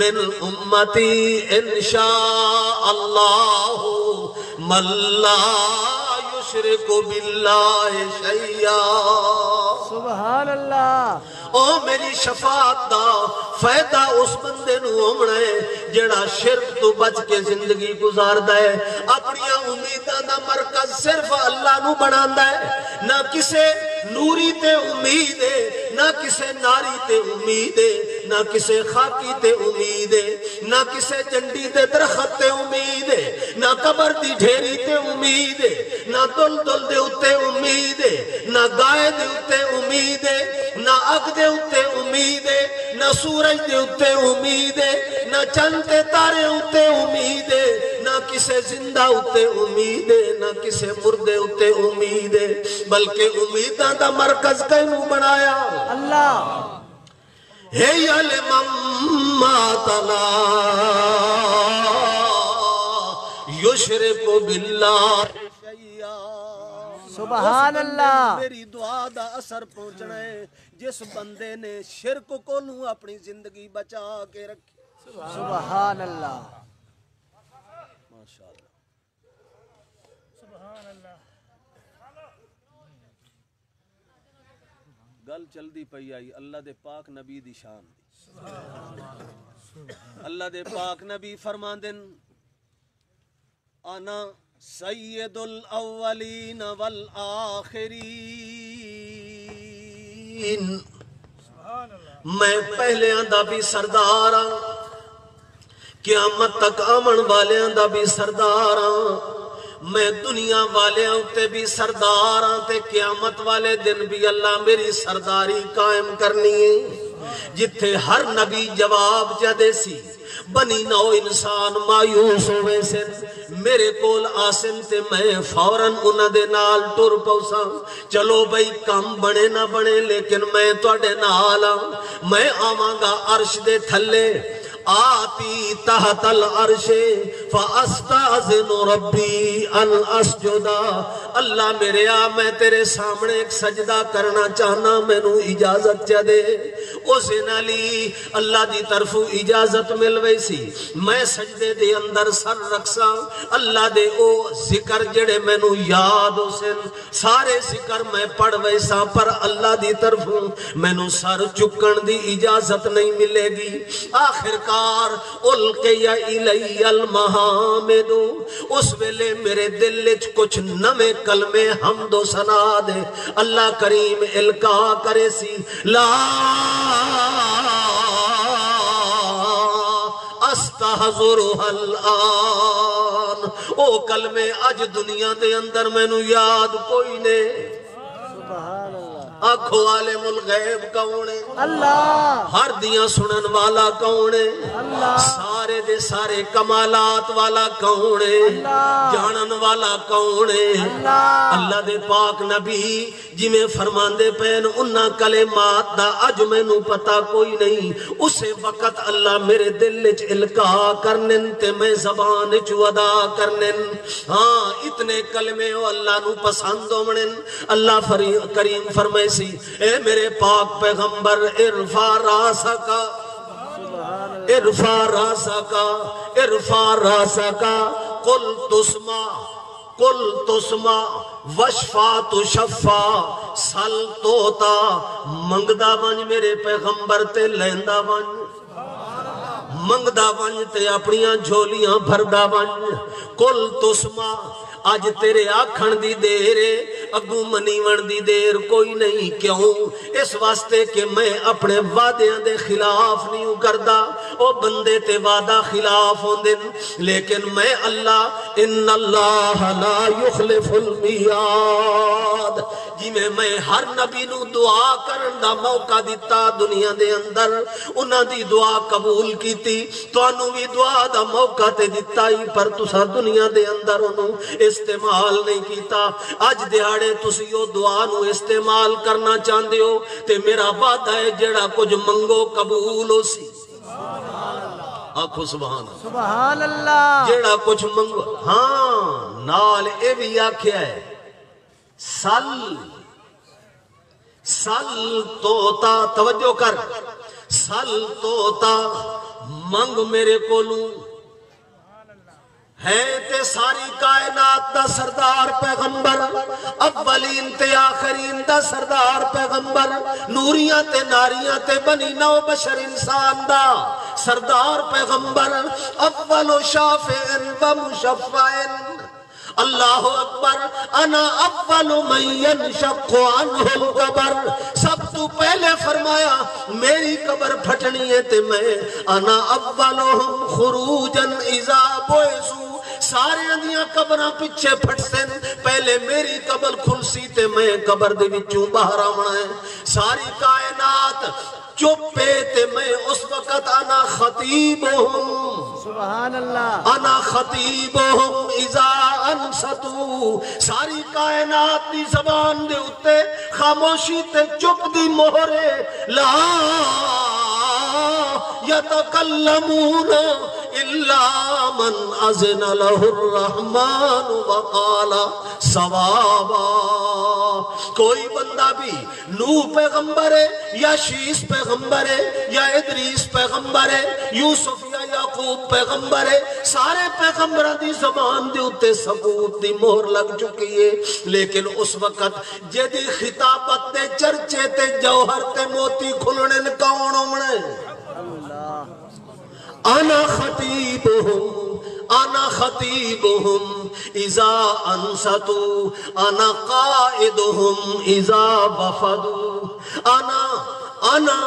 من امتی انشاء اللہ من لا یشرک باللہ شیعہ سبحان اللہ. او میری شفاعت دا فائدہ اس بندے نو ہونا ہے جڑا شرک تو بچ کے زندگی گزاردا ہے۔ اپنی امیداں دا مرکز صرف اللہ نو بناندا ہے۔ نہ کسے نوری تے امید ہے، نہ کسے ناری تے امید ہے، نہ کسے خاکی تے امید ہے، نہ کسے جنڈی تے درخت تے امید ہے، نہ قبر دی ڈھیری تے امید ہے، نہ دل دل دے اتے امید ہے، نہ گائے دے اتے امید ہے، نہ اگ دے اتے امید ہے نہ سورج دے اتے امید ہے نہ چند تے تارے اتے امید ہے نہ کسے زندہ اتے امید ہے نہ کسے مردے اتے امید ہے بلکہ امیداں دا مرکز کینو بنایا؟ اللہ۔ ہے یل مماتنا یشرک باللہ۔ سبحان اللہ۔ میری دعا دا اثر پہنچنا ہے۔ جس بندے نے شرک کو نو اپنی زندگی بچا کے رکھی سبحان اللہ ماشاءاللہ گل چلدی پئی آئی اللہ دے پاک نبی دی شان دی اللہ دے پاک نبی فرماندن انا سید الاولین والآخرین میں پہلے دا بھی سردار ہاں قیامت تک آمن والیاں دا بھی سردار ہاں میں دنیا والیاں تے بھی سردار ہاں تے قیامت والے دن بھی اللہ میری سرداری قائم کرنی ہے۔ جتھے ہر نبی جواب جدے سی، بنی نو انسان مایوس ہوئے سن۔ میرے کول آسن تے میں فوراً انہ دے نال ٹر پوسا چلو بھئی کم بنے نہ بنے، لیکن میں توڑے نہ آلا میں آمانگا عرش دے تھلے۔ آتی تحت العرش، فاستاذن ربی ان اسجدا اللہ میرے آ، میں تیرے سامنے ایک سجدہ کرنا چاہنا میں نو اجازت چا دے۔ اس نالی اللہ دی طرف اجازت مل وی سی۔ میں سجدے دے اندر سر رکھسا اللہ دے او ذکر جڑے میں نو یاد ہو سن۔ سارے ذکر میں پڑھ ویسا پر اللہ دی طرف میں نو سر چکن دی اجازت نہیں ملے گی۔ آخر کار القی الی المحامد، اس ویلے میرے دل وچ کچھ نمے کلمے حمد و ثنا دے۔ اللہ کریم القا کرے سی۔ لا استحضرها الان۔ او کلمے اج دنیا دے اندر مینوں یاد کوئی نے۔ سبحان اللہ۔ آنکھو عالم الغیب کونے اللہ۔ ہر دیاں سنن والا کونے اللہ۔ سارے دے سارے کمالات والا کونے اللہ۔ جانن والا کونے اللہ۔ اللہ دے پاک نبی جویں فرماندے پین انہاں کلمات دا اج مینوں پتہ کوئی نہیں۔ اسے وقت اللہ میرے دل وچ القا کرنن تے میں زبان وچ ادا کرنن۔ ہاں اتنے کلمے اللہ نو پسند ہومنن اللہ کریم فرمائے سی۔ اے میرے پاک پیغمبر ارفع راسکا سبحان اللہ ارفع راسکا ارفع راسکا قل تسمع قل تسمع۔ وشفا تشفا سل توتا منگدا ونج میرے پیغمبر تے لیندا ونج منگدا ونج تے اپنیاں جھولیاں بھردا ونج کل تسما آج تیرے آکھن دی دیرے اگو منی منیون دی دیر کوئی نہیں کیوں اس واسطے کہ میں اپنے وعدیاں دے خلاف نہیں کردا او بندے تے وعدہ خلاف ہوندے لیکن میں اللہ ان اللہ لا یخلف المیاد جی میں میں ہر نبی نو دعا کرن دا موقع دیتا دنیا دے اندر انہ دی دعا قبول کی تی تو انہوں بھی دعا دا موقع تے دتا ہی پر تسا دنیا دے اندر انہوں استعمال نہیں کیتا۔ اج دیارے تسیو دعا نو استعمال کرنا چاہندے ہو تے میرا بات ہے جڑا کچھ منگو قبول ہو سی۔ آنکھو سبحان اللہ۔ سبحان اللہ۔ جڑا کچھ منگو۔ ہاں نال اے بھی آکھیا ہے۔ سل سل توتا توجہ کر۔ سل توتا منگ میرے کولوں۔ ہے تے ساری کائنات دا سردار پیغمبر، اولین تے آخرین دا سردار پیغمبر، نوریاں تے ناریاں تے بنی نو بشر انسان دا سردار پیغمبر، اول و شافعن و مشفعن۔ اللہ اکبر، انا اول من ينشق عنه القبر۔ سب تو پہلے فرمایا، میری قبر پھٹنی ہے تے میں انا اولهم خروجا اذا بوئسو سارے اندیاں قبراں پیچھے پھٹ پہلے میری قبر کھلسی تے میں قبر دے وچوں باہر آونا ہے۔ ساری کائنات چپے تے میں اس وقت انا خطیبہم سبحان اللہ۔ انا خطیبہم اذا انستو ساری کائنات دی زبان دے اتے خاموشی تے چپ دی مہرے لا یتکلمون الا من اذن له الرحمن وقال ثوابا۔ کوئی بندہ بھی نو پیغمبر ہے یا شیس پیغمبر پیغمبر ہے، یا ادریس پیغمبر ہے، یوسف یا یعقوب پیغمبر ہے، سارے پیغمبروں دی زبان دے اتے ثبوت دی مہر لگ چکی ہے۔ لیکن اس وقت جدی خطابت تے چرچے تے جوہر تے موتی کھلنے کون ہونے انا خطیبهم انا خطیبهم اذا انستو انا قائدهم اذا وفدو انا انا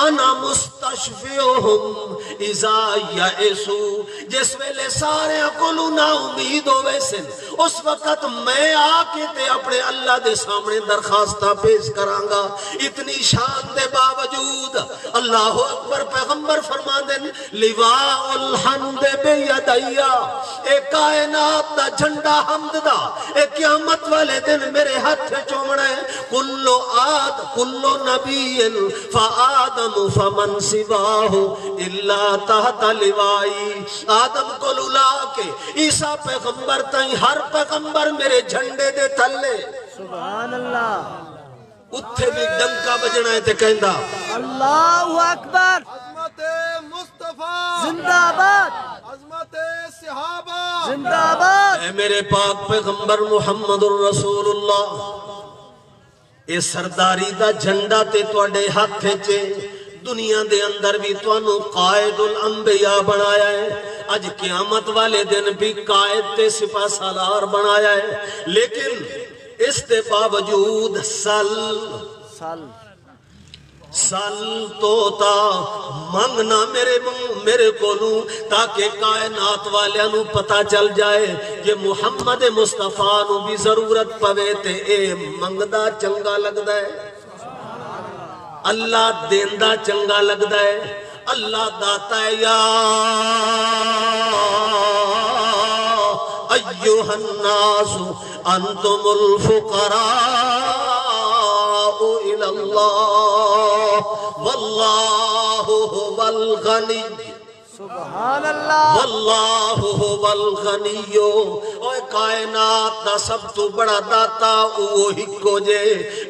انا مستشفیہم اذا یائسو جس ویلے سارے کولو نا امید ہوئے سن، اس وقت میں آ کے تے اپنے اللہ دے سامنے درخواستہ پیش کرانگا۔ اتنی شان دے باوجود اللہ اکبر پیغمبر فرما دین لواء الحمد بے یدیا اے کائنات دا جھنڈا حمد دا، اے قیامت والے دن میرے ہاتھ چومڑے کلو آد، کلو نبی، فآد فآدم فمن سواہو اللہ تحت لوائی۔ آدم کو للا کے عیسیٰ پیغمبر تائیں ہر پیغمبر میرے جھنڈے دے تھلے۔ سبحان اللہ اتھے بھی ڈنکا بجنا ہے تے کہندہ اللہ اکبر۔ عظمت مصطفیٰ۔ زندہ باد عظمت صحابہ۔ زندہ باد اے میرے پاک پیغمبر محمد الرسول اللہ۔ اے سرداری دا جھنڈا تے توڑے ہاتھ چے دنیا دے اندر بھی توانو قائد الانبیاء بنایا ہے۔ اج قیامت والے دن بھی قائد تے سپاہ سالار بنایا ہے۔ لیکن اس تے باوجود سل سل۔ سل توتا منگنا میرے میرے کولوں تاکہ کائنات والیاں نو پتا چل جائے کہ محمد مصطفیٰ نو بھی ضرورت پوے تے اے منگدا چنگا لگدا ہے۔ اللہ دیندہ چنگا لگدا ہے۔ اللہ داتا ہے، یا ایوہ الناس، انتم الفقراء الى اللہ واللہ هو سبحان اللہ واللہ هو الغنی اوے کائنات دا سب تو بڑا داتا وہی کو جے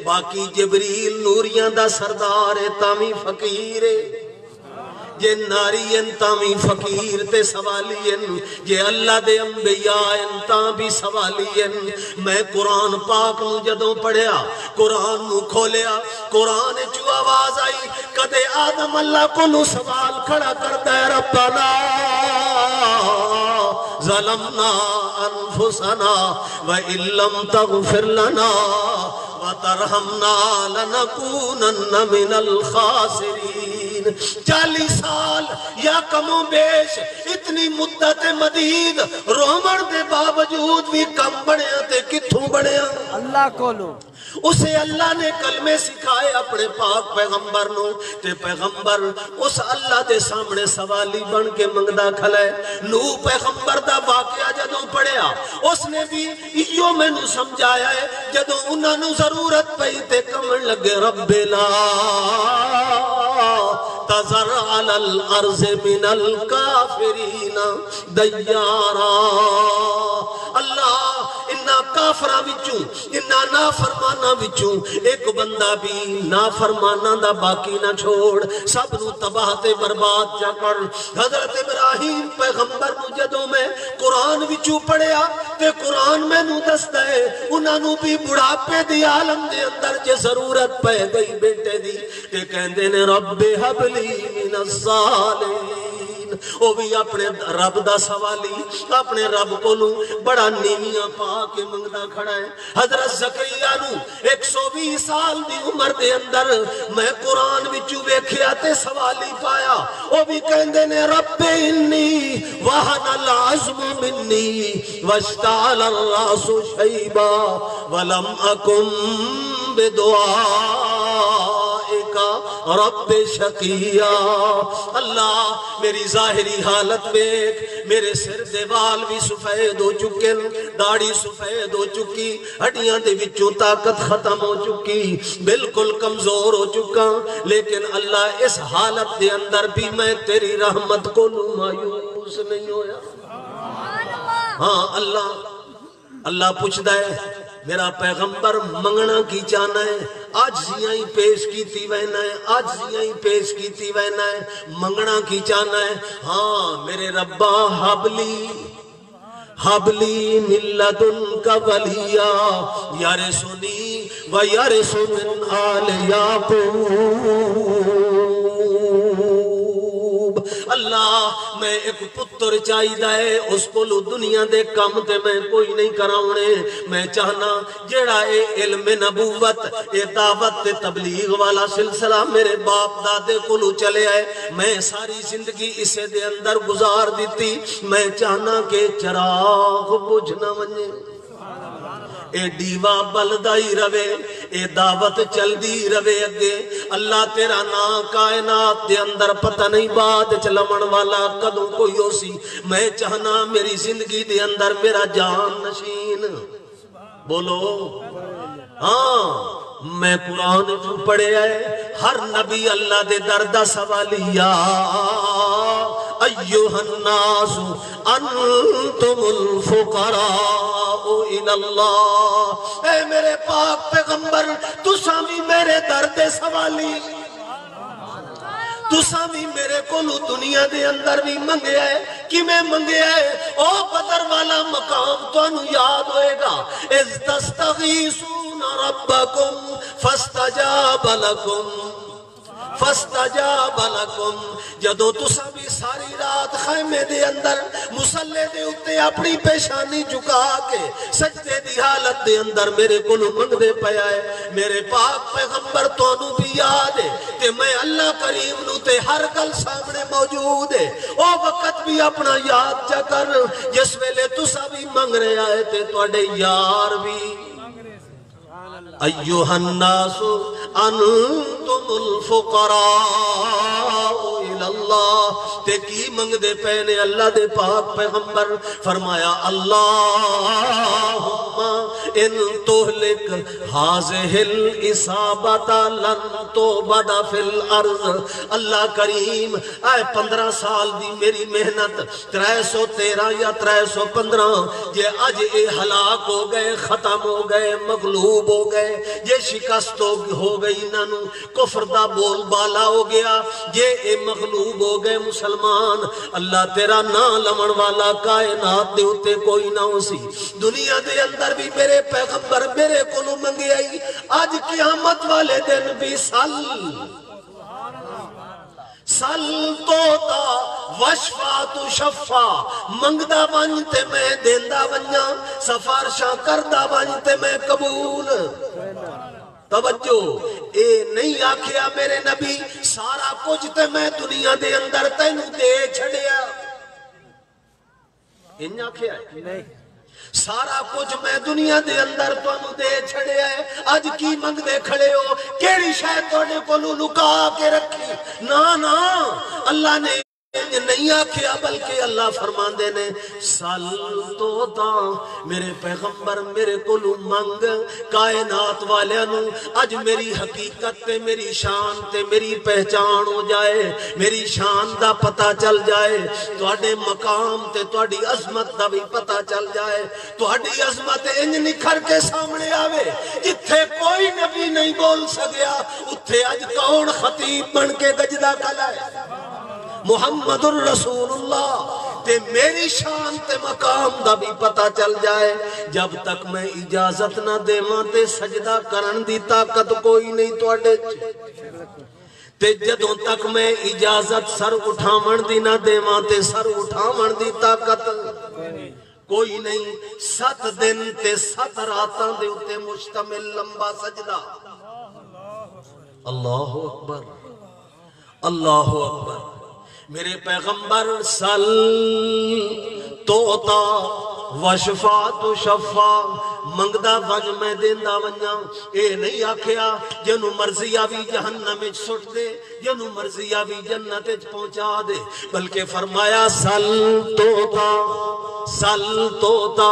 باقی جبریل نوریاں دا سردار تامی فقیر ہے جے ناری انتامی فقیر تے سوالین جے اللہ دے انبیاء انتا بھی سوالین میں قرآن پاک نو جدوں پڑھیا، قرآن نو کھولیا، قرآن جو آواز آئی، کدے آدم اللہ کو نو سوال کھڑا کرتا ہے، ربنا ظلمنا انفسنا وَإِن لَّمْ تَغْفِرْ لَنَا وَتَرْحَمْنَا لَنَكُونَنَّ مِنَ الْخَاسِرِينَ چالی سال یا کم و بیش اتنی مدت مدید رومن دے باوجود بھی کم بڑھیا تے کتھوں بڑھیا اللہ کو لو۔ اسے اللہ نے کلمے سکھائے اپنے پاک پیغمبر نو۔ تے پیغمبر اس اللہ دے سامنے سوالی بن کے منگدا کھلے۔ نو پیغمبر دا واقعہ جدوں پڑھیا اس نے بھی ایو میں نو سمجھایا ہے جدوں انہاں نو ضرورت پئی تے کمن لگے رب لا تذر على الارض من الکافرین دیارا اللہ کافرہ وچوں انہا نافرمانہ وچوں، ایک بندہ بھی نافرمانہ دا باقی نہ چھوڑ، سب نو تباہ تے برباد جا کر۔ حضرت ابراہیم پیغمبر نو جدوں میں قرآن وچوں پڑھیا، تے قرآن میں نو دستا ہے، انہاں نو بھی بڑھاپے دی عالم دے اندر جے ضرورت پہ گئی بیٹے دی، تے کہندے نے رب حبلی من الصالحین او بھی اپنے رب دا سوالی اپنے رب کو لوں بڑا نیمیاں پا کے منگدا کھڑا ہے۔ حضرت زکریہ نو ایک سو بھی سال دی عمر دے اندر میں قرآن وچو ویکھیا تے سوالی پایا۔ او بھی کہندے نے، رب انی وہن العظم منی واشتعل الراس شیبا ولم اکم بدعا۔ رب شقیہ۔ اللہ میری ظاہری حالت ویک میرے سر دے وال بھی سفید ہو چکے داڑھی سفید ہو چکی۔ ہڈیاں دے وچوں طاقت ختم ہو چکی۔ بالکل کمزور ہو چکا۔ لیکن اللہ اس حالت دے اندر بھی میں تیری رحمت کو مایوس نہیں ہویا۔ ہاں اللہ اللہ پوچھدا ہے میرا پیغمبر منگنا کی چاہنا ہے؟ آج زیائی پیش کیتی وینا ہے، آج زیائی پیش کیتی وینا ہے، منگنا کی چاہنا ہے۔ ہاں میرے ربا حبلی حبلی ملدن کا ولیہ یار سنی و یار سنن آل یاقوب اللہ، میں ایک پتر چاہیدہ ہے، اس کو لو دنیا دے کم تے میں کوئی نہیں کراؤنے میں چاہنا، جیڑا اے علم نبوت، اے دعوت تے تبلیغ والا سلسلہ میرے باپ دادے کو لو چلے آئے۔ میں ساری زندگی اسے دے اندر گزار دیتی۔ میں چاہنا کہ چراغ بجھنا ونجے۔ اے دیوا بلدائی روے اے دعوت چل دی روے اگے۔ اللہ تیرا نا کائنات دے اندر پتہ نہیں بعد چلمن والا کدوں کوئی ہو سی میں چاہنا میری زندگی دے اندر میرا جان نشین۔ بولو۔ ہاں۔ میں قرآن جو پڑھے آئے، ہر نبی اللہ دے دردہ سوالیا ایوہ الناس، انتم الفقراء الاللہ اے میرے پاک پیغمبر تو سامی میرے درد سوالی تساں بھی میرے کولو دنیا دے اندر بھی منگے ہے کہ میں منگے ہے او بدر والا مقام تو انو یاد ہوئے گا۔ از تستغیسون ربکم فاستجاب لکم فاستجاب لکم جدو تسا بھی ساری رات خیمے دے اندر، مسلے دے اتے اپنی پیشانی جھکا کے سجدے دی حالت دے اندر میرے کلو منگ دے پیا ہے میرے پاک پیغمبر تو انو بھی یاد ہے کہ میں اللہ کریم نو تے ہر گل سامنے موجود ہے۔ او وقت بھی اپنا یاد چا کر، جس ویلے تسا بھی منگ رہے آئے تے توڑے یار بھی ایوہ الناس انتم الفقراء الاللہ تے کی منگ دے پہنے اللہ دے پاک پیغمبر؟ فرمایا، اللہم ان تہلک حاضح الاسابتا لن تو بدا فی الارض. اللہ کریم آئے پندرہ سال دی میری محنت ترہ سو تیرہ یا ترہ سو پندرہ، یہ آج اے ہلاک ہو گئے، ختم ہو گئے، مغلوب ہو گئے۔ جے شکست ہو گئی نانو کفر دا بول بالا ہو گیا۔ جے اے مغلوب ہو گئے مسلمان، اللہ تیرا نا لمن والا کائنات دے ہوتے کوئی نہ ہو سی۔ دنیا دے اندر بھی میرے پیغمبر میرے کلو منگے آئی۔ آج قیامت والے دن بھی سل۔ سل تو تا وشفا تو شفا منگدا بنتے میں دیندہ بنیا سفارشاں کردہ بنتے میں قبول توجہ اے نہیں آکھیا میرے نبی سارا کچھ تے میں دنیا دے اندر تینو دے چھڑیا انہیں آکھیا ہے سارا کچھ میں دنیا دے اندر تانوں دے چھڑے آئے۔ آج کی منگ دے کھڑے ہو، کیڑی شاید توڑے کو لکا کے رکھی۔ نا نا، اللہ نے نہیں آکھیا بلکہ اللہ فرماندے نے، سال تو دا میرے پیغمبر میرے کلو منگ کائنات والے نو اج میری حقیقت تے میری شان تے میری پہچان ہو جائے، میری شان دا پتا چل جائے تو اڈے مقام تے تو اڈی عظمت دا بھی پتا چل جائے تو اڈی عظمت انج نکھر کے سامنے آوے، جتھے کوئی نبی نہیں بول سگیا اتھے اج کون خطیب بن کے گجدہ کلائے محمد الرسول اللہ تے میری شان تے مقام دا بھی پتا چل جائے۔ جب تک میں اجازت نہ دے ماں تے سجدہ کرن دی طاقت کوئی نہیں تو اڈے چھے تے جدوں تک میں اجازت سر اٹھا اٹھاون دی نہ دے ماں تے سر اٹھا اٹھاون دی طاقت کوئی نہیں۔ ست دن تے ست راتاں دے تے مشتمل لمبا سجدہ۔ اللہ اکبر۔ اللہ اکبر۔ میرے پیغمبر سل توتا وشفا تو شفا منگدا ونج میں دیندا ونجا اے نہیں آکھیا جنو مرضی آوی جہنم وچ سٹ دے جنو مرضی آوی جنت وچ پہنچا دے۔ بلکہ فرمایا سل توتا سل توتا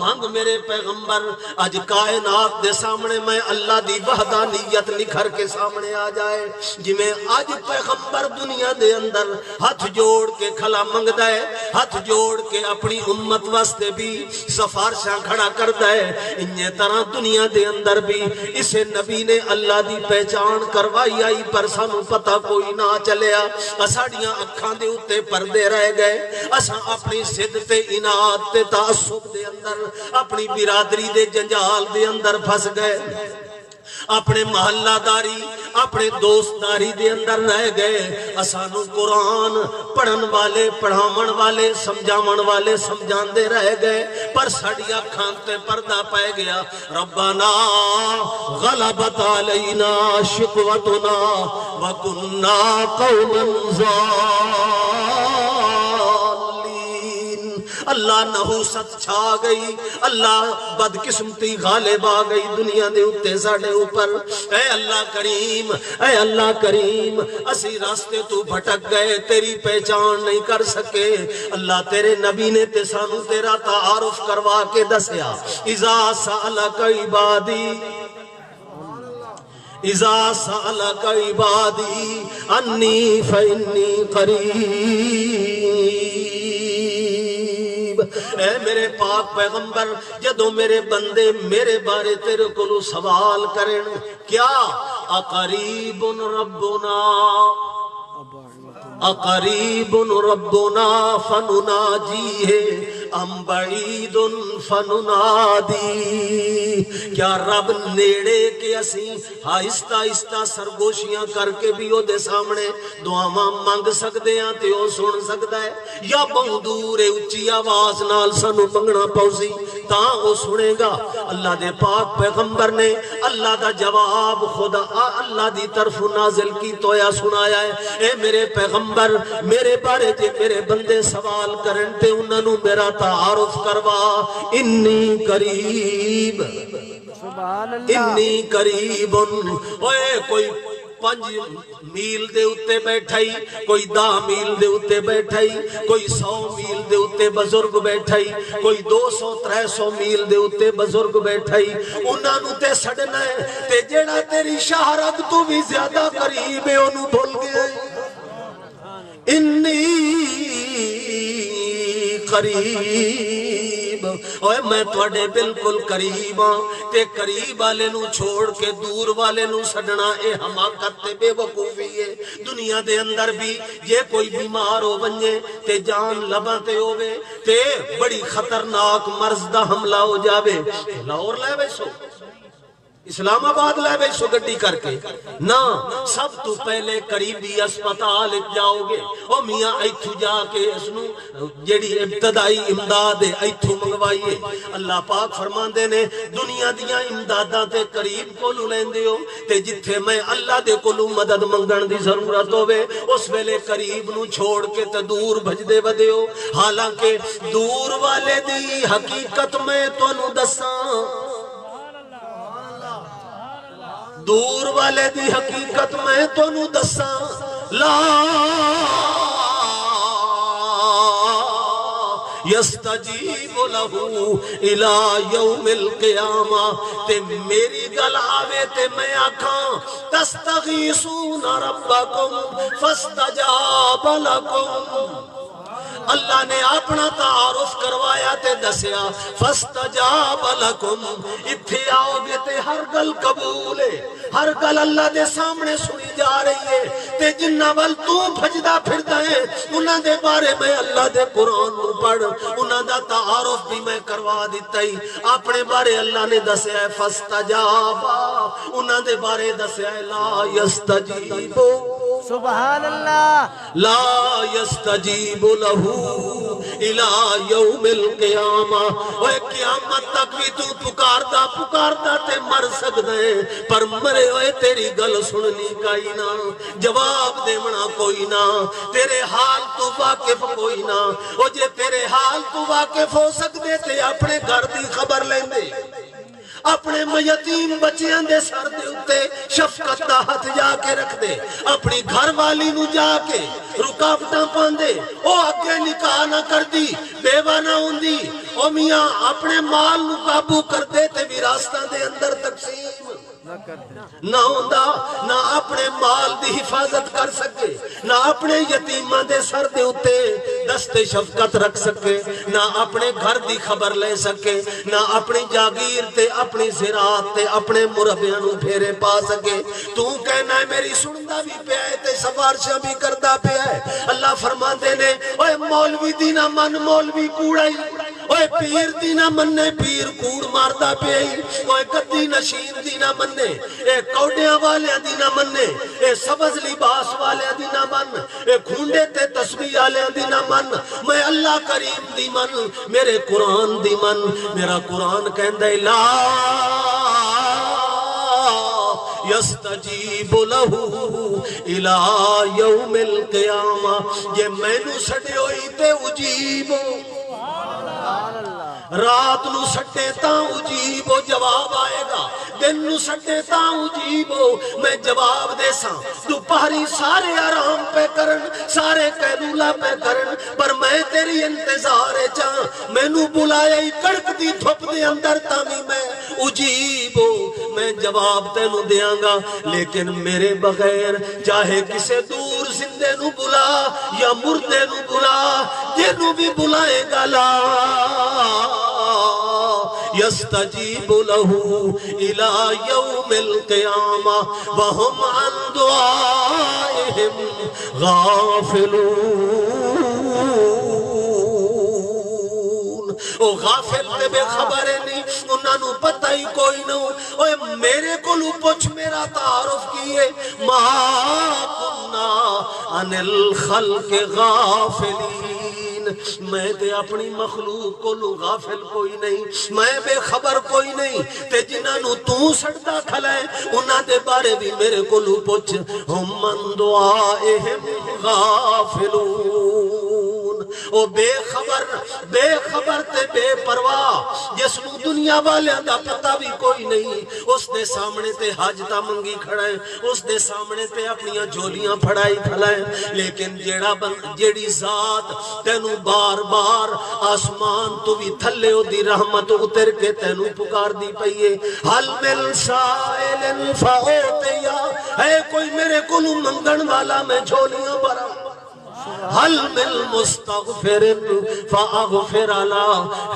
منگ میرے پیغمبر، اج کائنات دے سامنے میں اللہ دی وحدانیت نکھر کے سامنے آ جائے۔ جی میں اج پیغمبر دنیا دے اندر ہاتھ جوڑ کے کھلا منگدا ہے ہاتھ جوڑ کے اپنی امت واسطے بھی سفارشاں کھڑا کردا ہے۔ انہی طرح دنیا دے اندر بھی اسے نبی نے اللہ دی پہچان کروائی آئی، پر سانو پتہ کوئی نہ چلیا۔ اساڑیاں اکھاں دے اتے پردے رہ گئے۔ اساں اپنی صد تے اناد تے تعصب دے اندر، اپنی برادری دے جنجال دے اندر پھس گئے۔ اپنے محلہ داری، اپنے دوست داری دے اندر رہ گئے۔ اسانو قرآن پڑھن والے پڑھامن والے سمجھامن والے سمجھان دے رہ گئے۔ پر سڑیا کھانتے پردہ پائے گیا۔ ربنا غلبت علینا شکوتنا وکننا قوما ظالین اللہ نحوست چھا گئی، اللہ بدقسمتی غالب آ گئی دنیا دے اتے ساڑے اوپر۔ اے اللہ کریم، اے اللہ کریم، اسی راستے تو بھٹک گئے، تیری پہچان نہیں کر سکے۔ اللہ تیرے نبی نے تے سانو تیرا تعارف کروا کے دسیا، اذا سالک عبادی اذا سالک عبادی انی فانی قریب. اے میرے پاک پیغمبر جدو میرے بندے میرے بارے تیرے کو سوال کرن، کیا اقریب ربنا؟ اقریب ربنا فنناجیہ ام بعید فننادی کیا رب نیڑے کے اسی آہستہ آہستہ سرگوشیاں کر کے بھی او دے سامنے دعاواں مانگ سکدے ہیں تے او سن سکدا ہے؟ یا بہت دور اچھی آواز نال سانو منگنا پوسی تاں او سنے گا۔ اللہ دے پاک پیغمبر نے اللہ دا جواب خدا اللہ دی طرف نازل کی تویا سنایا ہے۔ اے میرے پیغمبر میرے بارے جے میرے بندے سوال کرن تے انہاں نو میرا تعارف کروا۔ انی قریب۔ انی قریب۔ اوے کوئی پنج میل دے اتے بیٹھائی، کوئی دا میل دے اتے بیٹھائی، کوئی سو میل دے اتے بزرگ بیٹھائی، کوئی دو سو ترہ سو میل دے اتے بزرگ بیٹھائی۔ انہاں نو تے سڑنا ہے تے جیڑا تیری شہرت تو بھی زیادہ قریب ہے انہوں بھول گئے۔ انی قریب اوے میں تھوڑے بالکل قریب ہاں تے قریب والے نو چھوڑ کے دور والے نو سڈنا اے حماقت تے بے وقوفی ہے دنیا دے اندر بھی جے کوئی بیمار ہو ونجے، تے جان لباں تے ہوے تے بڑی خطرناک مرض دا حملہ ہو جاوے۔ لاہور لے بیسو اسلام آباد لے بے سو گڈی کر کے۔ نہ سب تو پہلے قریبی اسپتال جاؤ گے۔ او میاں، ایتھو جا کے اس نو جیڑی ابتدائی امداد ہے، ایتھو منگوائیے۔ اللہ پاک فرماندے نے، دنیا دیاں امداداں تے قریب کولو لیندے ہو۔ تے جتھے میں اللہ دے کولو مدد منگن دی ضرورت ہوے اس ویلے قریب نو چھوڑ کے تے دور بھجدے ودے ہو۔ حالانکہ دور والے دی حقیقت میں تانوں دساں۔ دور والے دی حقیقت میں تنو دسا لا یستجیب لہو الى یوم القیامہ۔ تے میری گل آوے تے میں آکھاں، تستغیثون ربکم فاستجاب لکم۔ اللہ نے اپنا تعارف کروایا تے دسیا، فاستجاب لکم اتھے آؤ گے تے ہر گل قبول ہے۔ ہر گل اللہ دے سامنے سنی جا رہی ہے۔ تے جنہ ول تو بھجدا پھردا ہے، انہاں دے بارے میں اللہ دے قرآن نو پڑھ۔ انہاں دا تعارف بھی میں کروا دیتا ہی۔ اپنے بارے اللہ نے دسیا ہے، فاستجاب۔ انہاں دے بارے دسیا ہے، لا یستجیبو سبحان اللہ. لا يستجیب له الى یوم القیامہ. وہ قیامت تک بھی تو پکاردا پکاردا تے مر سکدا ہے پر مرے ہوئے تیری گل سننی کائی نہ جواب دیونا کوئی نہ تیرے حال تو واقف کوئی نہ او جے تیرے حال تو واقف ہو سکدے تے اپنے گھر دی خبر لیندے. اپنے میتیم بچیاں دے سر دے اتے شفقت دا ہاتھ جا کے رکھ دے، اپنی گھر والی نو جا کے رکاوٹاں پاندے، او اگے نکاح نہ کر دی بیوہ نہ ہوندی، او میاں اپنے مال نو قابو کر دے تے وراثتاں دے اندر تقسیم۔ نہ کر نہ ہوندا، نہ اپنے مال دی حفاظت کر سکے، نہ اپنے یتیماں دے سر دے اتے دست شفقت رکھ سکے، نہ اپنے گھر دی خبر لے سکے، نہ اپنی جاگیر تے اپنی زراعت تے اپنے مربیاں نو پھیرے پا سکے۔ تو کہنا ہے، میری سندا بھی پیا ہے تے سفارشاں بھی کردا پیا ہے۔ اللہ فرماندے نے اوے مولوی دی نہ من مولوی کوڑائی اوے پیر دی نہ مننے پیر کوڑ ماردا پیا ہی اوے گدی نشین دی نہ مننے۔ اے کوڈیاں والیاں دی نہ مننے۔ اے سبز لباس والیاں دی نہ من۔ اے کھونڈے تے تسبیح والیاں دی نہ من۔ میں اللہ کریم دی من، میرے قرآن دی من۔ میرا قرآن کہندا ہے، لا یستجیب لہو الى یوم القیامہ۔ یہ میں نو سڑے ہوئی تے اجیبو۔ رات نو سٹے تاں اجیبو جواب آئے گا دن نو سٹے تاں اجیبو میں جواب دے ساں دوپہری سارے آرام پہ کرن، سارے قیلولہ پہ کرن، پر میں تیری انتظار چاں میں نو بلایا ہی کڑک دی دھپ دے اندر تامی میں اجیبو میں جواب تینو دیاں گا، لیکن میرے بغیر چاہے کسے دور زندے نو بلا یا مردے نو بلا جنو بھی بلائے گا لا۔ يستجيب له إلى يوم القيامة وهم عن دعائهم غافلون. او غافل تے بے خبر نہیں، انہاں نو پتہ ہی کوئی نہ اوے میرے کولو پوچھ، میرا تعارف کیے ما کنا عن الخلق غافلین۔ میں تے اپنی مخلوق کو لو غافل کوئی نہیں، میں بے خبر کوئی نہیں۔ تے جنہاں نو تو سڑدا کھلائے انہاں دے بارے بھی میرے کو لو پوچھ۔ ہم من دعائہم غافلون۔ او بے خبر بے خبر تے بے پرواہ جس نو دنیا والیاں دا پتہ بھی کوئی نہیں۔ اس دے سامنے تے حاجتاں منگی کھڑا ہے، اس دے سامنے تے اپنیاں جولیاں پھڑائی کھڑا ہے۔ لیکن جیڑا بن، جیڑی ذات تینو بار بار آسمان تو بھی تھلے او دی رحمت اتر کے تینو پکار دی پئیے حل مل سائل فاوتیا ہے کوئی میرے کولو منگن والا میں جھولیاں بھرا حل مل مستغفر فاغفر لا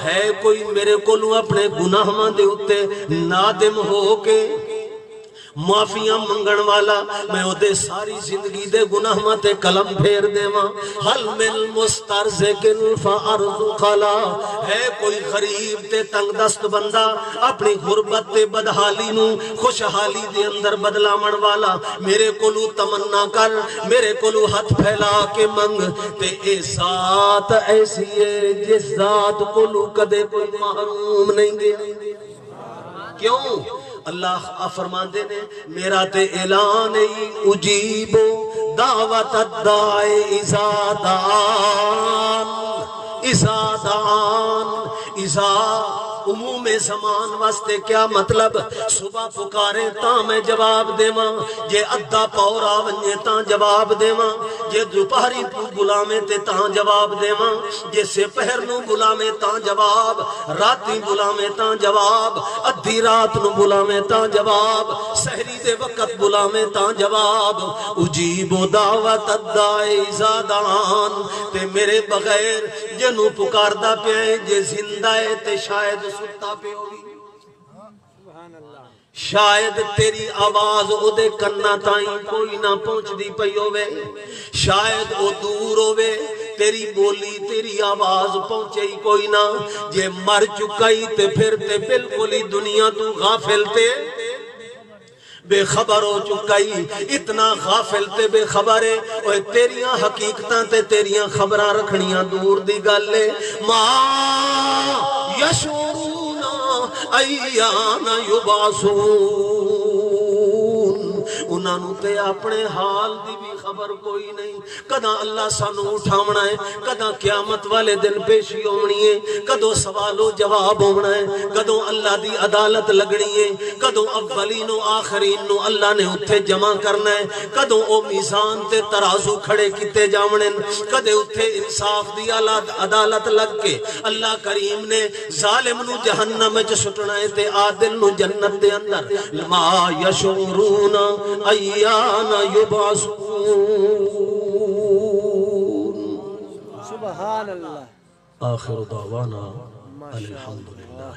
ہے کوئی میرے کو اپنے گناہ دے اتے نادم ہو کے معافیاں منگن والا، میں او دے ساری زندگی دے گناہ ماں تے قلم پھیر دیواں۔ حل مل مسترزقن فارض خلا۔ ہے کوئی غریب تے تنگ دست بندہ، اپنی غربت تے بدحالی نو خوشحالی دے اندر بدلاون والا۔ میرے کولو تمنا کر، میرے کولو ہاتھ پھیلا کے منگ۔ تے اے ذات ایسی ہے جس ذات کولو کدے کوئی محروم نہیں گیا۔ کیوں؟ اللہ فرمان دے نے، میرا تے اعلان ہی اجیبو دعوت الدائے ازادان ازادان، ازا امور زمان واسطے کیا مطلب؟ صبح پکارے تاں میں جواب دیواں، جے ادھا پورا ونجے تاں جواب دیواں، جے دوپہری پو بلامے تے تاں جواب دیواں، جے سپہر نو بلامے تاں جواب، راتی بلامے تاں جواب، ادھی رات نو بلامے تاں جواب، سحری دے وقت بلامے تاں جواب اجیب و دعوت ادائی زادان، تے میرے بغیر جنو پکاردہ پہ جے زندہ ہے تے شاید ستا پہ ہوگی۔ شاید تیری آواز او دے کننا تائیں کوئی نہ پہنچ دی پئی ہوئے شاید او دور ہوئے تیری بولی، تیری آواز پہنچے ہی کوئی نہ۔ جے مر چکائی تے پھر تے بالکل ہی دنیا تو غافل تے۔ بے خبر ہو چکائی اتنا غافل تے بے خبر ہے۔ اوے تیریاں حقیقتاں تے تیریاں خبراں رکھنیاں دور دی گل ہے۔ ما یشورون ایان یباسون انہاں نو تے اپنے حال دی بھی خبر کوئی نہیں۔ کداں اللہ سانو اٹھاونا ہے، کداں قیامت والے دن پیشی ہونی ہے، کدوں سوال و جواب ہونا ہے، کدوں اللہ دی عدالت لگنی ہے، کدوں اولین و آخرین نو اللہ نے اتھے جمع کرنا ہے، کدوں او میزان تے ترازو کھڑے کیتے جاونے کدے اتھے انصاف دی عدالت لگ کے اللہ کریم نے ظالم نو جہنم وچ سٹنا ہے تے عادل نو جنت دے اندر۔ ما یشورون أيان يبعثون. سبحان الله. آخر دعوانا الحمد لله.